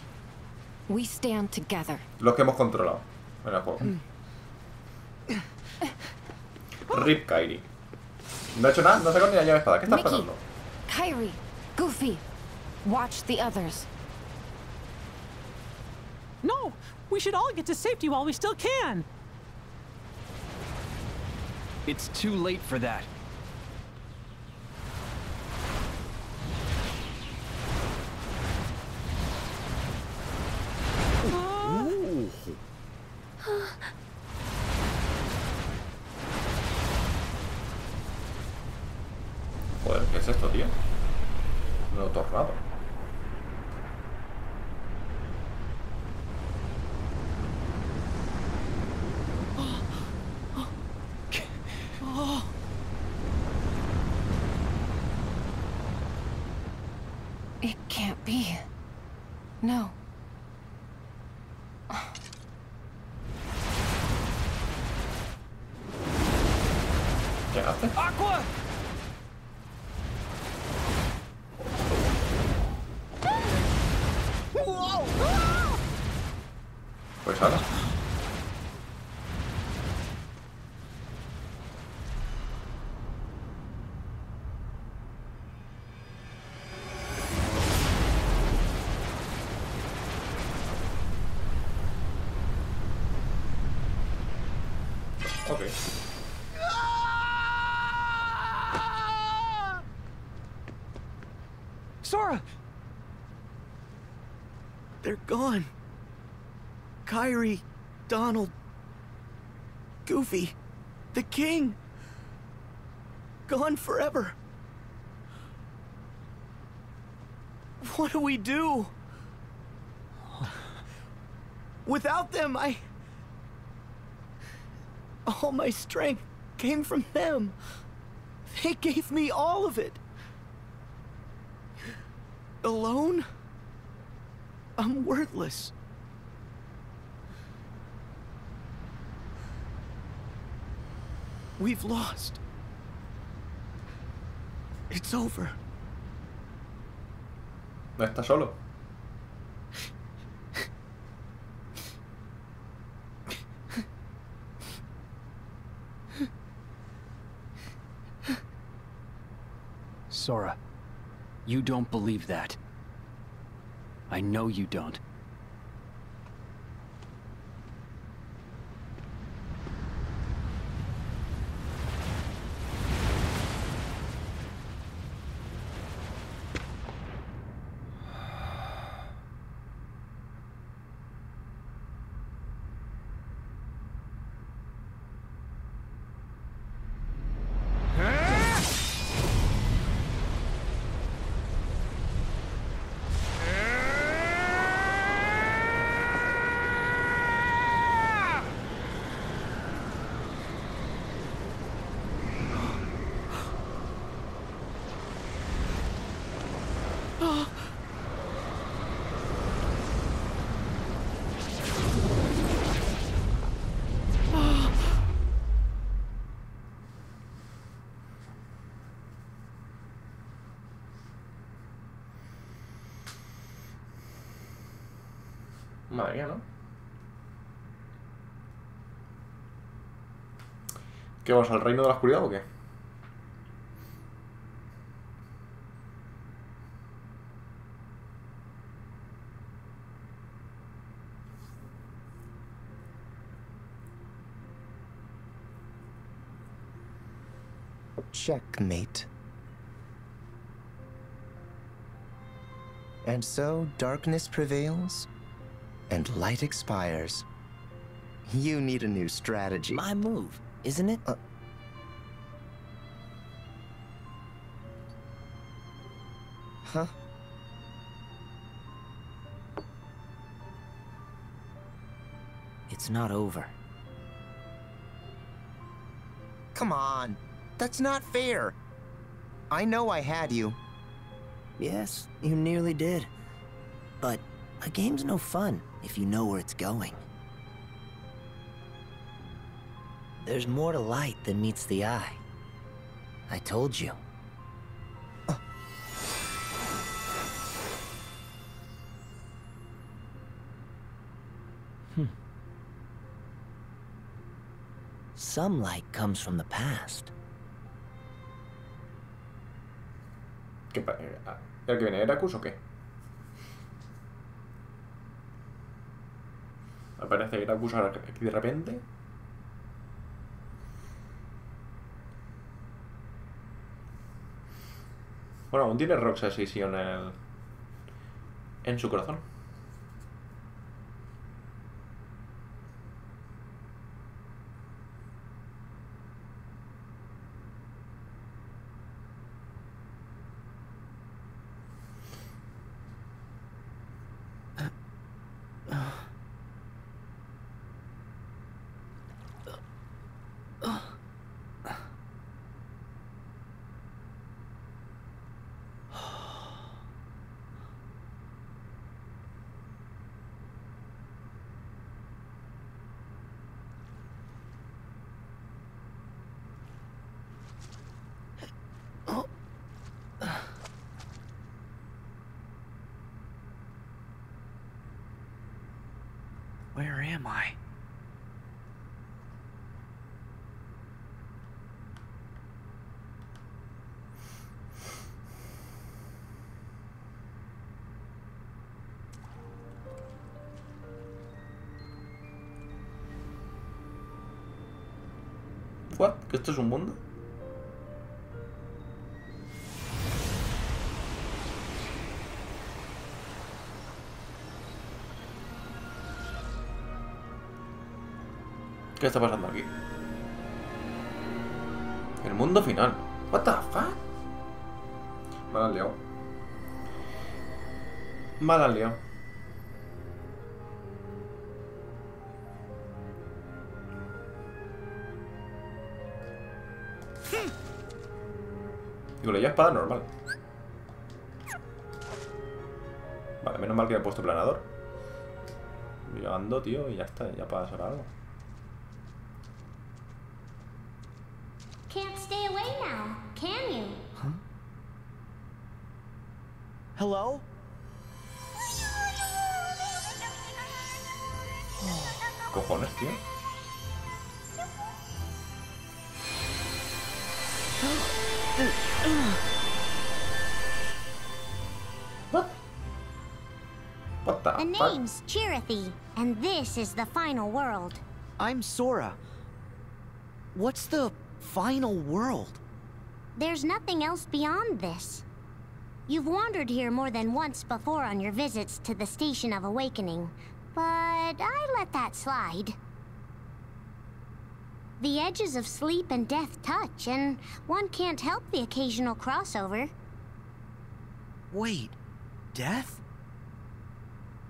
We stand together. Los que hemos controlado en el juego. Rip Kairi. No ha hecho nada, no sé con ni la llave espada. ¿Qué está Mickey. pasando? Kyrie, Goofy, watch the others. No! We should all get to safety while we still can! It's too late for that. Joder, ¿qué es esto, tío? en otro rato. Gone. Kairi, Donald, Goofy, the king. Gone forever. What do we do? Without them, I... All my strength came from them. They gave me all of it. Alone? I'm worthless. We've lost. It's over. No está solo. Sora, you don't believe that. I know you don't. Madre mía, ¿no? ¿Qué vamos al reino de la oscuridad o qué? Checkmate. And so darkness prevails, and light expires. You need a new strategy. My move, isn't it? Uh, huh? It's not over. Come on. That's not fair. I know I had you. Yes, you nearly did. But a game's no fun if you know where it's going. There's more to light than meets the eye. I told you. Hmm. Some light comes from the past. ¿Qué eh, ¿El que viene Eraqus o qué? Aparece ahora aquí de repente. Bueno, aún tiene Roxas Sion en el... en su corazón. Where am I? ¿What? ¿Que esto es un mundo? ¿Qué está pasando aquí? El mundo final. What the fuck? Me la han liado. Me la han liado. Con la espada normal. Vale, menos mal que he puesto planador. Llegando, tío, y ya está, ya ser algo. Hello? Cojones, tío. What the The name's Chirithy, and this is the final world. I'm Sora. What's the final world? There's nothing else beyond this. You've wandered here more than once before on your visits to the Station of Awakening, but I let that slide. The edges of sleep and death touch, and one can't help the occasional crossover. Wait, death?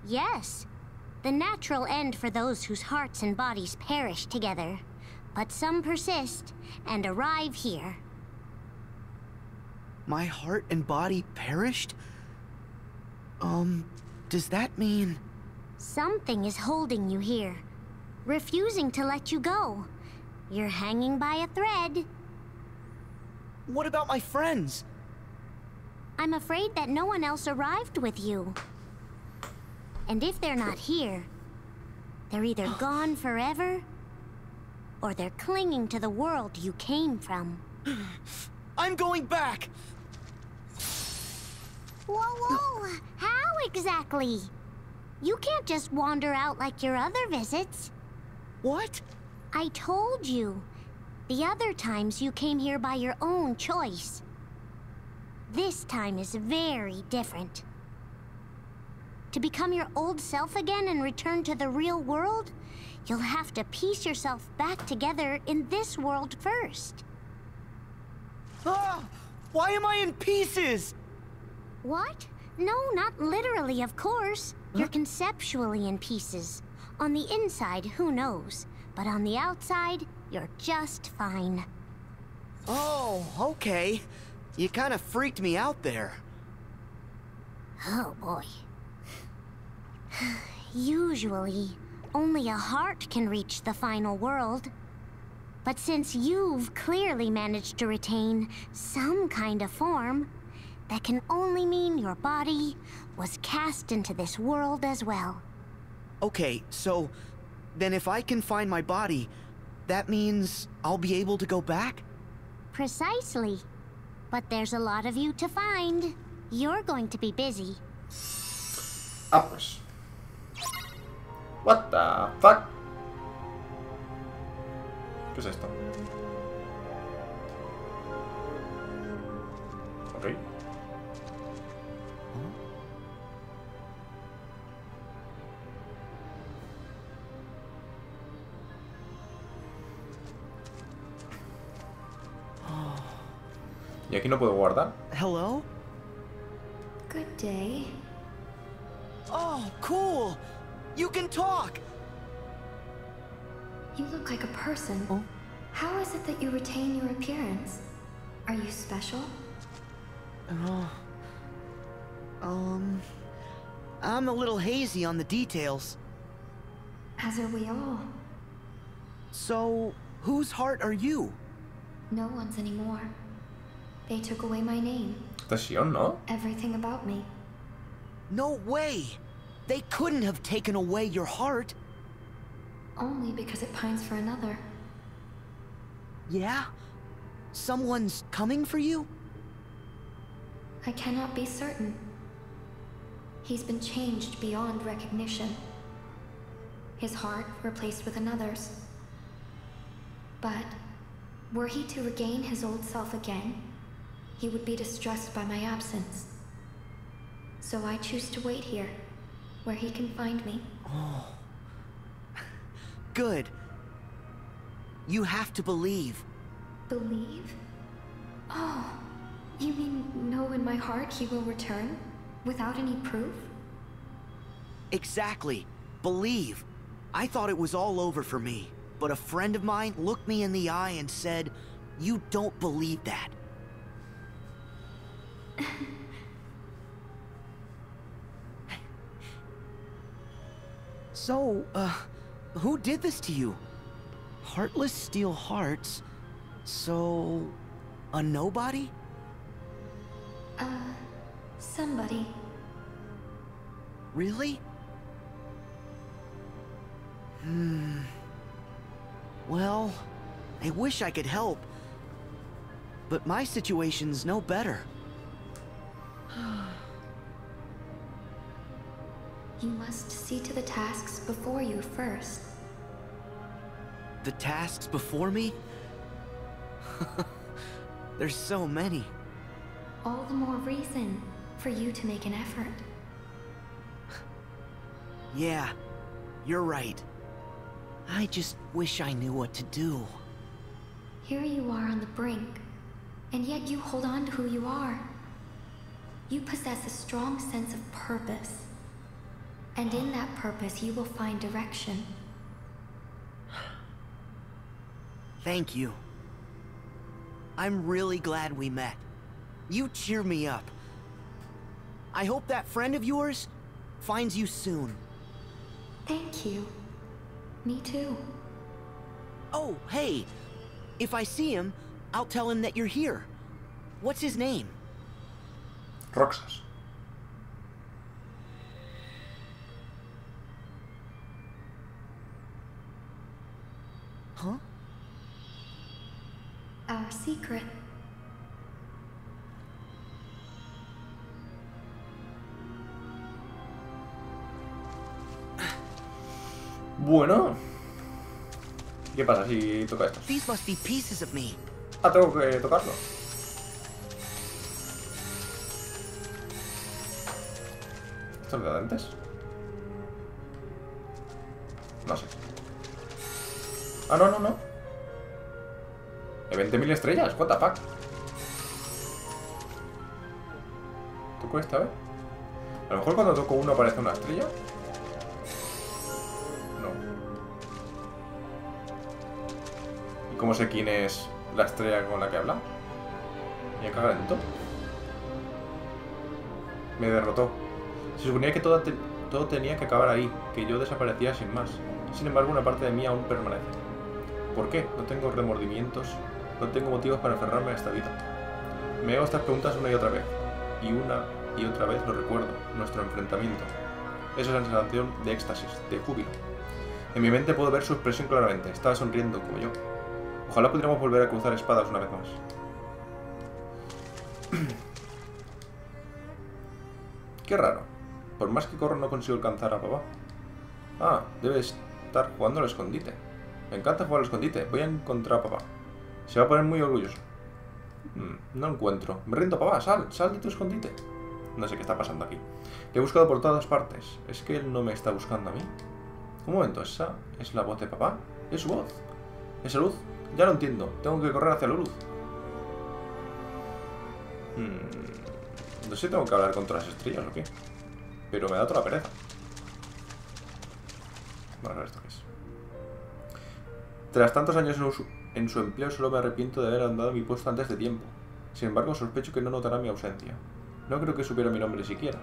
Yes, the natural end for those whose hearts and bodies perish together. But some persist and arrive here. My heart and body perished? Um, does that mean... Something is holding you here, refusing to let you go. You're hanging by a thread. What about my friends? I'm afraid that no one else arrived with you. And if they're not here, they're either gone forever, or they're clinging to the world you came from. I'm going back! Whoa, whoa! How exactly? You can't just wander out like your other visits. What? I told you. The other times you came here by your own choice. This time is very different. To become your old self again and return to the real world, you'll have to piece yourself back together in this world first. Ah! Why am I in pieces? What? No, not literally, of course. You're conceptually in pieces. On the inside, who knows? But on the outside, you're just fine. Oh, okay. You kind of freaked me out there. Oh boy. Usually, only a heart can reach the final world. But since you've clearly managed to retain some kind of form, that can only mean your body was cast into this world as well. Okay, so then if I can find my body, that means I'll be able to go back? Precisely. But there's a lot of you to find. You're going to be busy. Pues. What the fuck? ¿Qué es esto? Ok. ¿Y aquí no puedo guardar? Hello? Good day. Oh, cool! You can talk! You look like a person. How is it that you retain your appearance? Are you special? Oh. Um. I'm a little hazy on the details. As are we all. So, whose heart are you? No one's anymore. They took away my name, Esta es Xion, ¿no? everything about me. No way! They couldn't have taken away your heart. Only because it pines for another. Yeah? Someone's coming for you? I cannot be certain. He's been changed beyond recognition. His heart replaced with another's. But were he to regain his old self again, he would be distressed by my absence. So I choose to wait here, where he can find me. Oh. Good. You have to believe. Believe? Oh, you mean know in my heart he will return? Without any proof? Exactly. Believe. I thought it was all over for me. But a friend of mine looked me in the eye and said, You don't believe that. so, uh, who did this to you? Heartless steal hearts. So, a nobody? Uh, somebody. Really? Hmm. Well, I wish I could help. But my situation's no better. You must see to the tasks before you first. The tasks before me? There's so many. All the more reason for you to make an effort. Yeah, you're right. I just wish I knew what to do. Here you are on the brink, and yet you hold on to who you are. You possess a strong sense of purpose. And in that purpose, you will find direction. Thank you. I'm really glad we met. You cheer me up. I hope that friend of yours finds you soon. Thank you. Me too. Oh, hey. If I see him, I'll tell him that you're here. What's his name? Roxas. Huh? Our secret. Bueno. ¿Qué pasa si toca esto? These must be pieces of me. Ah, tengo que tocarlo. ¿Esto es de antes? No sé. Ah, no, no, no. Hay 20.000 estrellas, what the fuck. ¿Toco esta vez? A lo mejor cuando toco uno aparece una estrella. No. ¿Y cómo sé quién es la estrella con la que habla? ¿Y acá lento? Me derrotó. Se suponía que todo, todo tenía que acabar ahí, que yo desaparecía sin más. Sin embargo, una parte de mí aún permanece. ¿Por qué? No tengo remordimientos, no tengo motivos para aferrarme a esta vida. Me hago estas preguntas una y otra vez, y una y otra vez lo recuerdo, nuestro enfrentamiento. Esa sensación de éxtasis, de júbilo. En mi mente puedo ver su expresión claramente, estaba sonriendo como yo. Ojalá pudiéramos volver a cruzar espadas una vez más. Qué raro. Por más que corro no consigo alcanzar a papá. Ah, debe estar jugando al escondite. Me encanta jugar al escondite. Voy a encontrar a papá. Se va a poner muy orgulloso. Mm, no encuentro. Me rindo, papá. Sal, sal de tu escondite. No sé qué está pasando aquí. Le he buscado por todas partes. ¿Es que él no me está buscando a mí? Un momento, ¿esa es la voz de papá? Es su voz. ¿Esa luz? Ya lo entiendo. Tengo que correr hacia la luz. Hmm, No sé si tengo que hablar contra las estrellas o qué. Pero me da toda la pereza. Vamos a ver esto qué es. Tras tantos años en su, empleo, solo me arrepiento de haber andado mi puesto antes de tiempo. Sin embargo, sospecho que no notará mi ausencia. No creo que supiera mi nombre siquiera.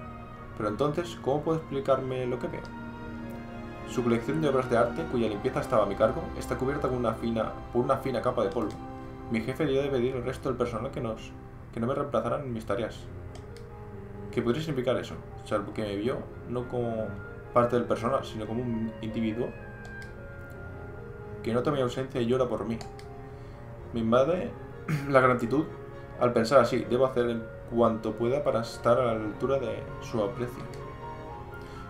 Pero entonces, ¿cómo puedo explicarme lo que veo? Su colección de obras de arte, cuya limpieza estaba a mi cargo, está cubierta con una fina, por una fina capa de polvo. Mi jefe dio de pedir al resto del personal que, nos, que no me reemplazaran en mis tareas. ¿Qué podría significar eso? Salvo que me vio no como parte del personal, sino como un individuo. Que nota mi ausencia y llora por mí. Me invade la gratitud al pensar así. Debo hacer cuanto pueda para estar a la altura de su aprecio.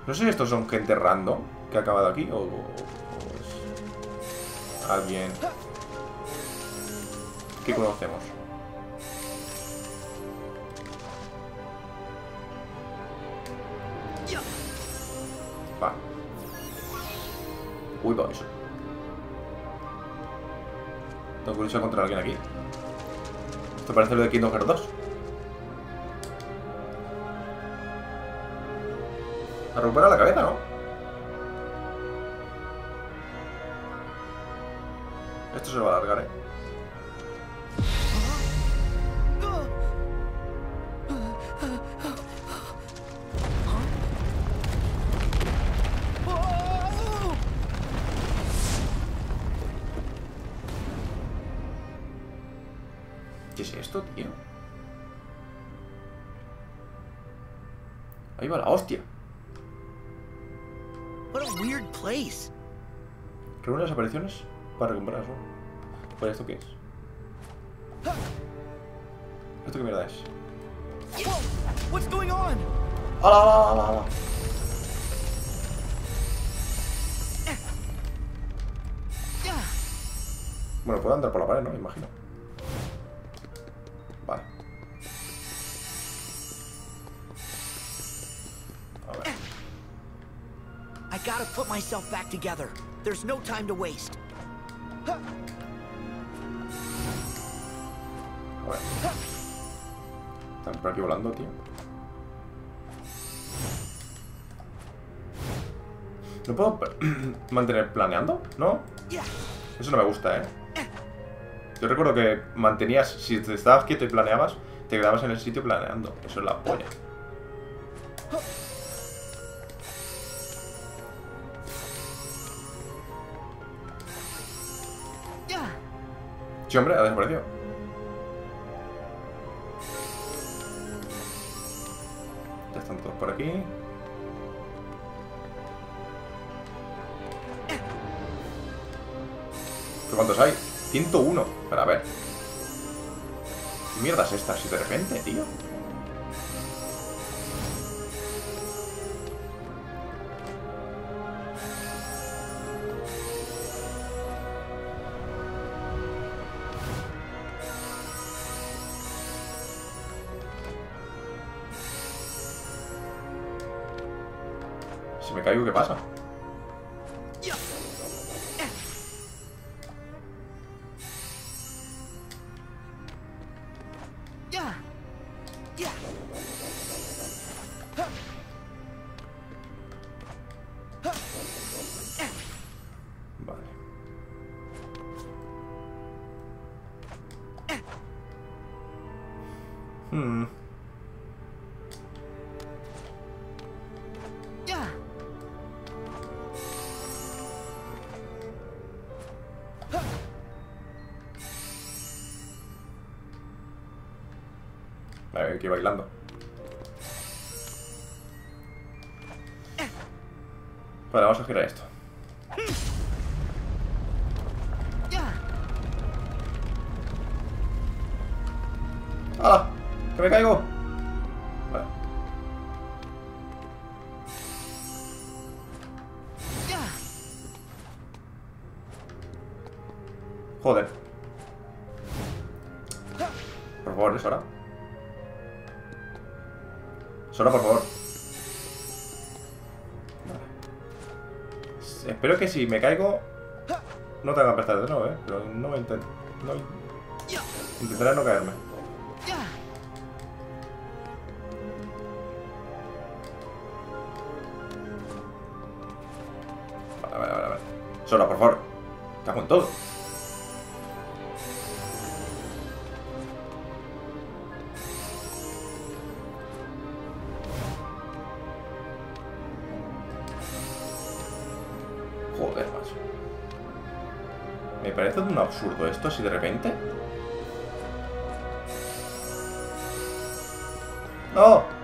No sé si estos son gente random que ha acabado aquí o, alguien que conocemos. Vale. Uy, va eso. Tengo luchar contra alguien aquí. Esto parece lo de Kingdom Hearts 2. A recuperar la cabeza, ¿no? Esto se va a alargar, ¿eh? Esto, tío? Ahí va la hostia. What a weird place. Reúne las apariciones para recuperar eso. Pues esto qué es. ¿Esto qué mierda es? Whoa, what's going on? ¡Hala, hala, hala, hala! Bueno, puedo andar por la pared, ¿no? Me imagino. Put myself back together. There's no time to por aquí volando, tío. ¿No puedo mantener planeando? ¿No? Eso no me gusta, ¿eh? Yo recuerdo que mantenías, si te estabas quieto y planeabas, te quedabas en el sitio planeando. Eso es la polla. Sí, hombre, ha desaparecido. Ya están todos por aquí. ¿Pero ¿Cuántos hay? 101. Pero a ver. ¿Qué mierda es esta? Si de repente, tío. Vale, vamos a girar esto. ¡Hala! ¡Que me caigo! Me caigo absurdo esto así de repente. ¡No!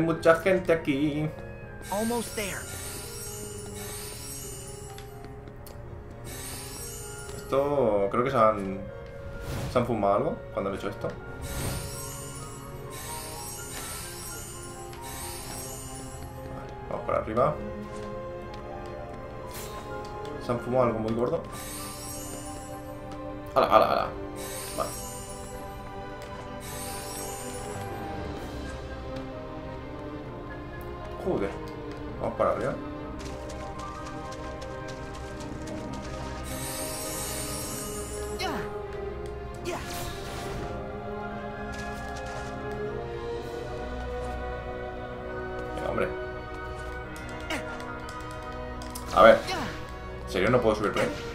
Hay mucha gente aquí. Almost there. Esto creo que se han, se han fumado algo cuando han hecho esto. Vale, vamos por arriba. Se han fumado algo muy gordo. ¡Hala, hala, hala! Joder. Vamos para arriba. Hombre. A ver. ¿En serio no puedo subir por ahí?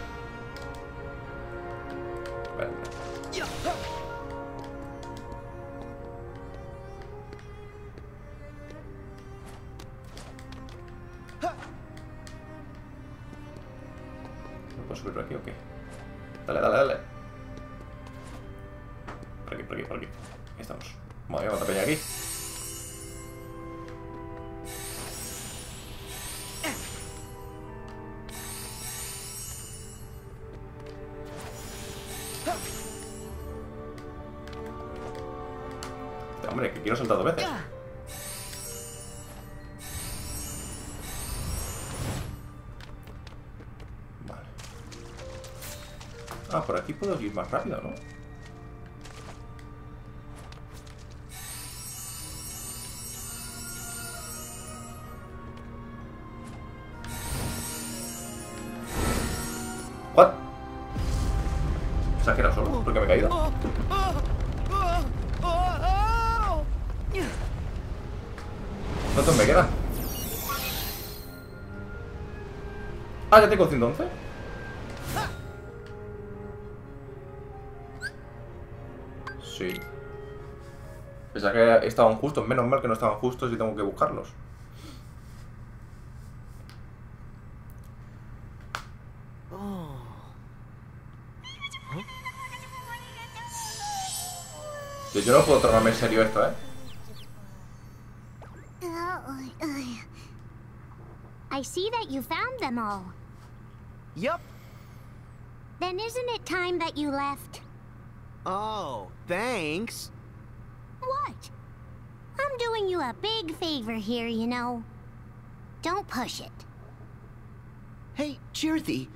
Puedo ir más rápido, ¿no? What? ¿Se ha quedado solo? ¿Por qué me he caído? ¿Cuántos me quedan? Ah, ya tengo 111. Estaban justos. Menos mal que no estaban justos y tengo que buscarlos. Yo, yo no puedo tomarme en serio esto, ¿eh? I see that you found them all. Yup. Then isn't it time that you left? Oh, thanks. Favor here, you know. Don't push it. Hey, Chirithy,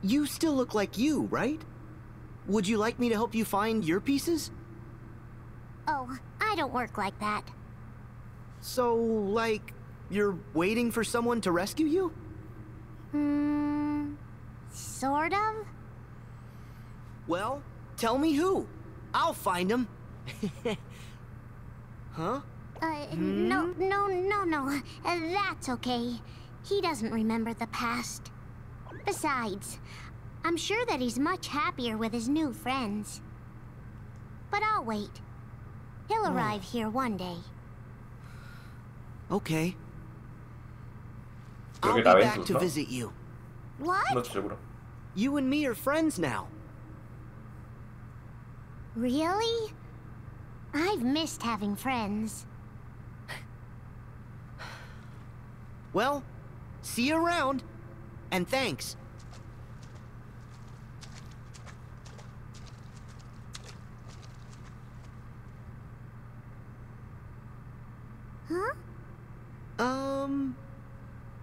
you still look like you, right? Would you like me to help you find your pieces? Oh, I don't work like that. So, like, you're waiting for someone to rescue you? Hmm. Sort of? Well, tell me who. I'll find him. huh? Uh, no, no, no, no. Uh, that's okay. He doesn't remember the past. Besides, I'm sure that he's much happier with his new friends. But I'll wait. He'll Oh. arrive here one day. Okay. Creo I'll que be era back to visit you. What? No estoy seguro. You and me are friends now. Really? I've missed having friends. Well, see you around, and thanks. Huh? Um,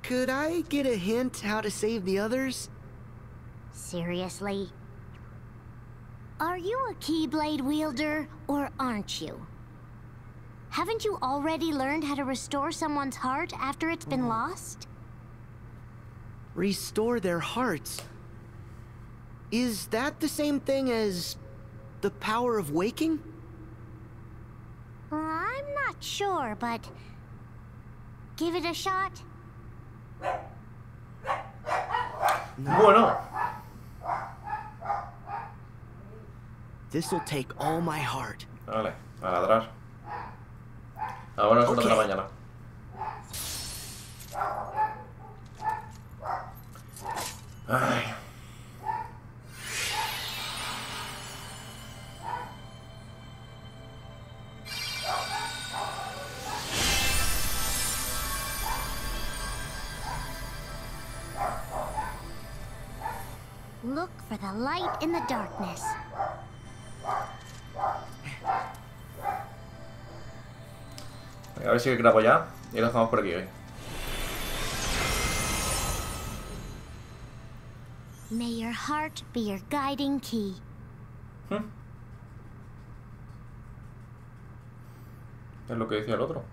could I get a hint how to save the others? Seriously? Are you a Keyblade wielder, or aren't you? Haven't you already learned how to restore someone's heart after it's been lost? Restore their hearts. Is that the same thing as the power of waking? I'm not sure, but give it a shot. Bueno. This'll take all my heart. Vale, a ladrar. Horas de la mañana. Ay. Look for the light in the darkness. A ver si grabo ya y lo dejamos por aquí hoy. May your heart be your guiding key. Es lo que decía el otro.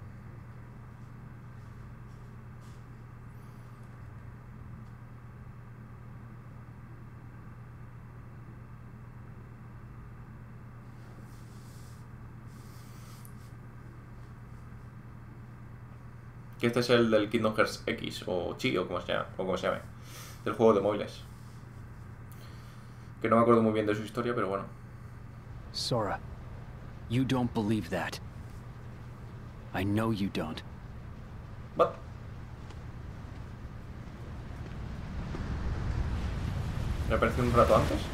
Que este es el del Kingdom Hearts X o Chi o como se llama, o como se llame. Del juego de móviles. Que no me acuerdo muy bien de su historia, pero bueno. Sora, you don't believe that. I know you don't. What? Me apareció un rato antes.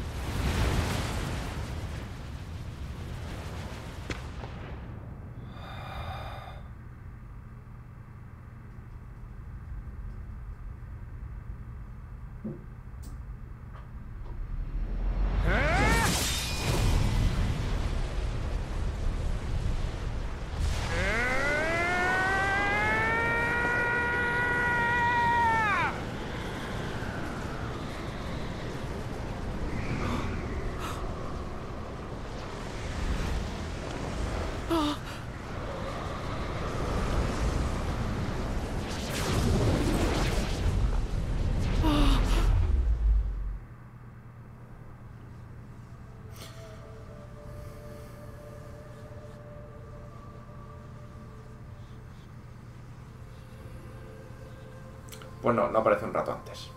Pues no, no aparece un rato antes.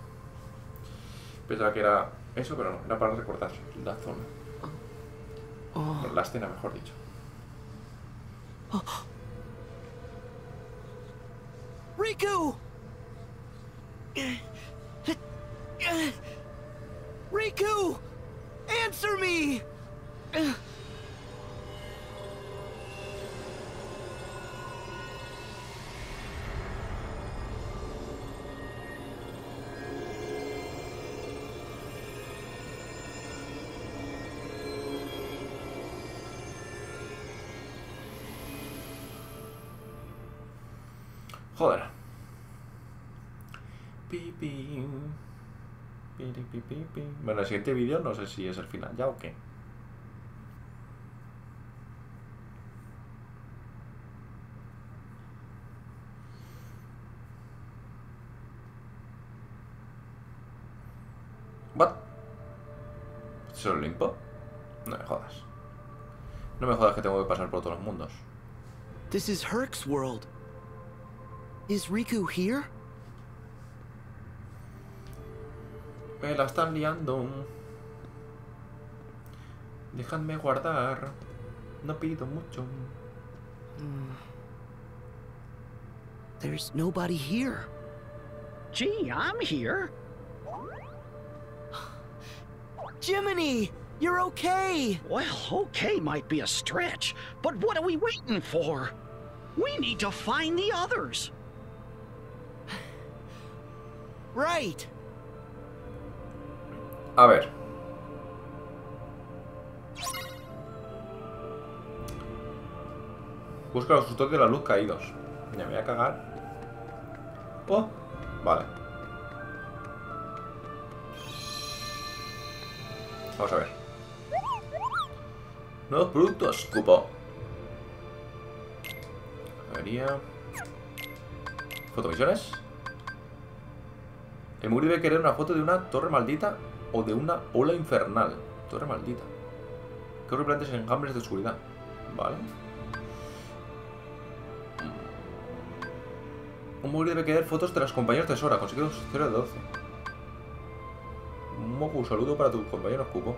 Pensaba que era eso, pero no, era para recordar la zona. La escena, mejor dicho. Pi, pi. Bueno, el siguiente vídeo no sé si es el final ya o qué. What? ¿Se lo limpo? No me jodas. No me jodas que tengo que pasar por todos los mundos. This is Herc's world. Is Riku here? Me la están liando. Déjame guardar. No pido mucho. Mm. There's nobody here. Gee, I'm here. Jiminy! You're okay! Well, okay might be a stretch, but what are we waiting for? We need to find the others. Right! A ver. Busca los sustos de la luz caídos. Ya me voy a cagar. Oh. Vale. Vamos a ver. Nuevos productos, cupo. Vería. Fotomisiones. El Muri debe querer una foto de una torre maldita o de una ola infernal. Torre maldita. Que replantes enjambres de oscuridad. Vale. Un Muri debe querer fotos de las compañeras de Sora. Conseguidos 0 de 12. Un Moku, saludo para tus compañeros, Cupo.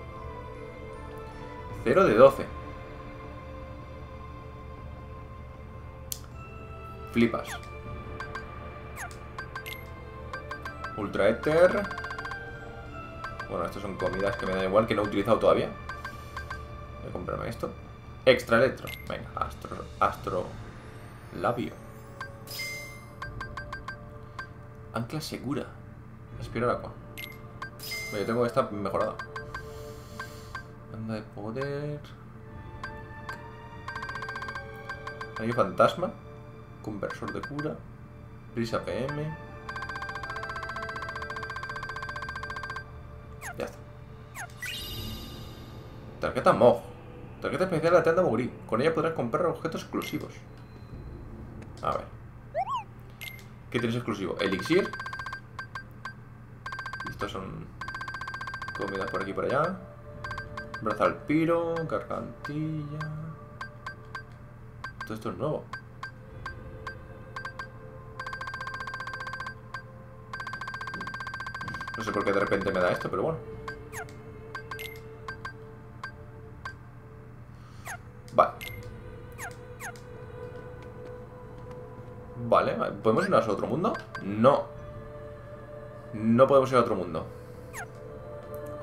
0 de 12. Flipas. Ultra Ether. Bueno, estas son comidas que me da igual, que no he utilizado todavía. Voy a comprarme esto. Extra Electro. Venga, Astro... Astro... Labio. Ancla segura. Aspira agua. Yo tengo esta mejorada. Anda de poder. Hay fantasma. Conversor de cura. Prisa PM. Ya está. Tarjeta MOG. Tarjeta especial de la tienda Moguri. Con ella podrás comprar objetos exclusivos. A ver. ¿Qué tienes exclusivo? Elixir. Estos son comidas por aquí y por allá. Brazal piro, gargantilla. Todo esto es nuevo. No sé por qué de repente me da esto, pero bueno. Vale. Vale, ¿podemos irnos a otro mundo? No. No podemos ir a otro mundo.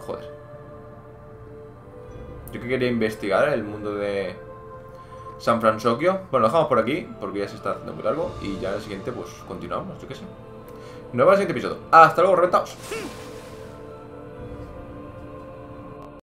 Joder. Yo que quería investigar el mundo de San Francisco. Bueno, lo dejamos por aquí, porque ya se está haciendo muy largo. Y ya en el siguiente, pues continuamos, yo qué sé. Nos vemos en el siguiente episodio. Hasta luego, reventados.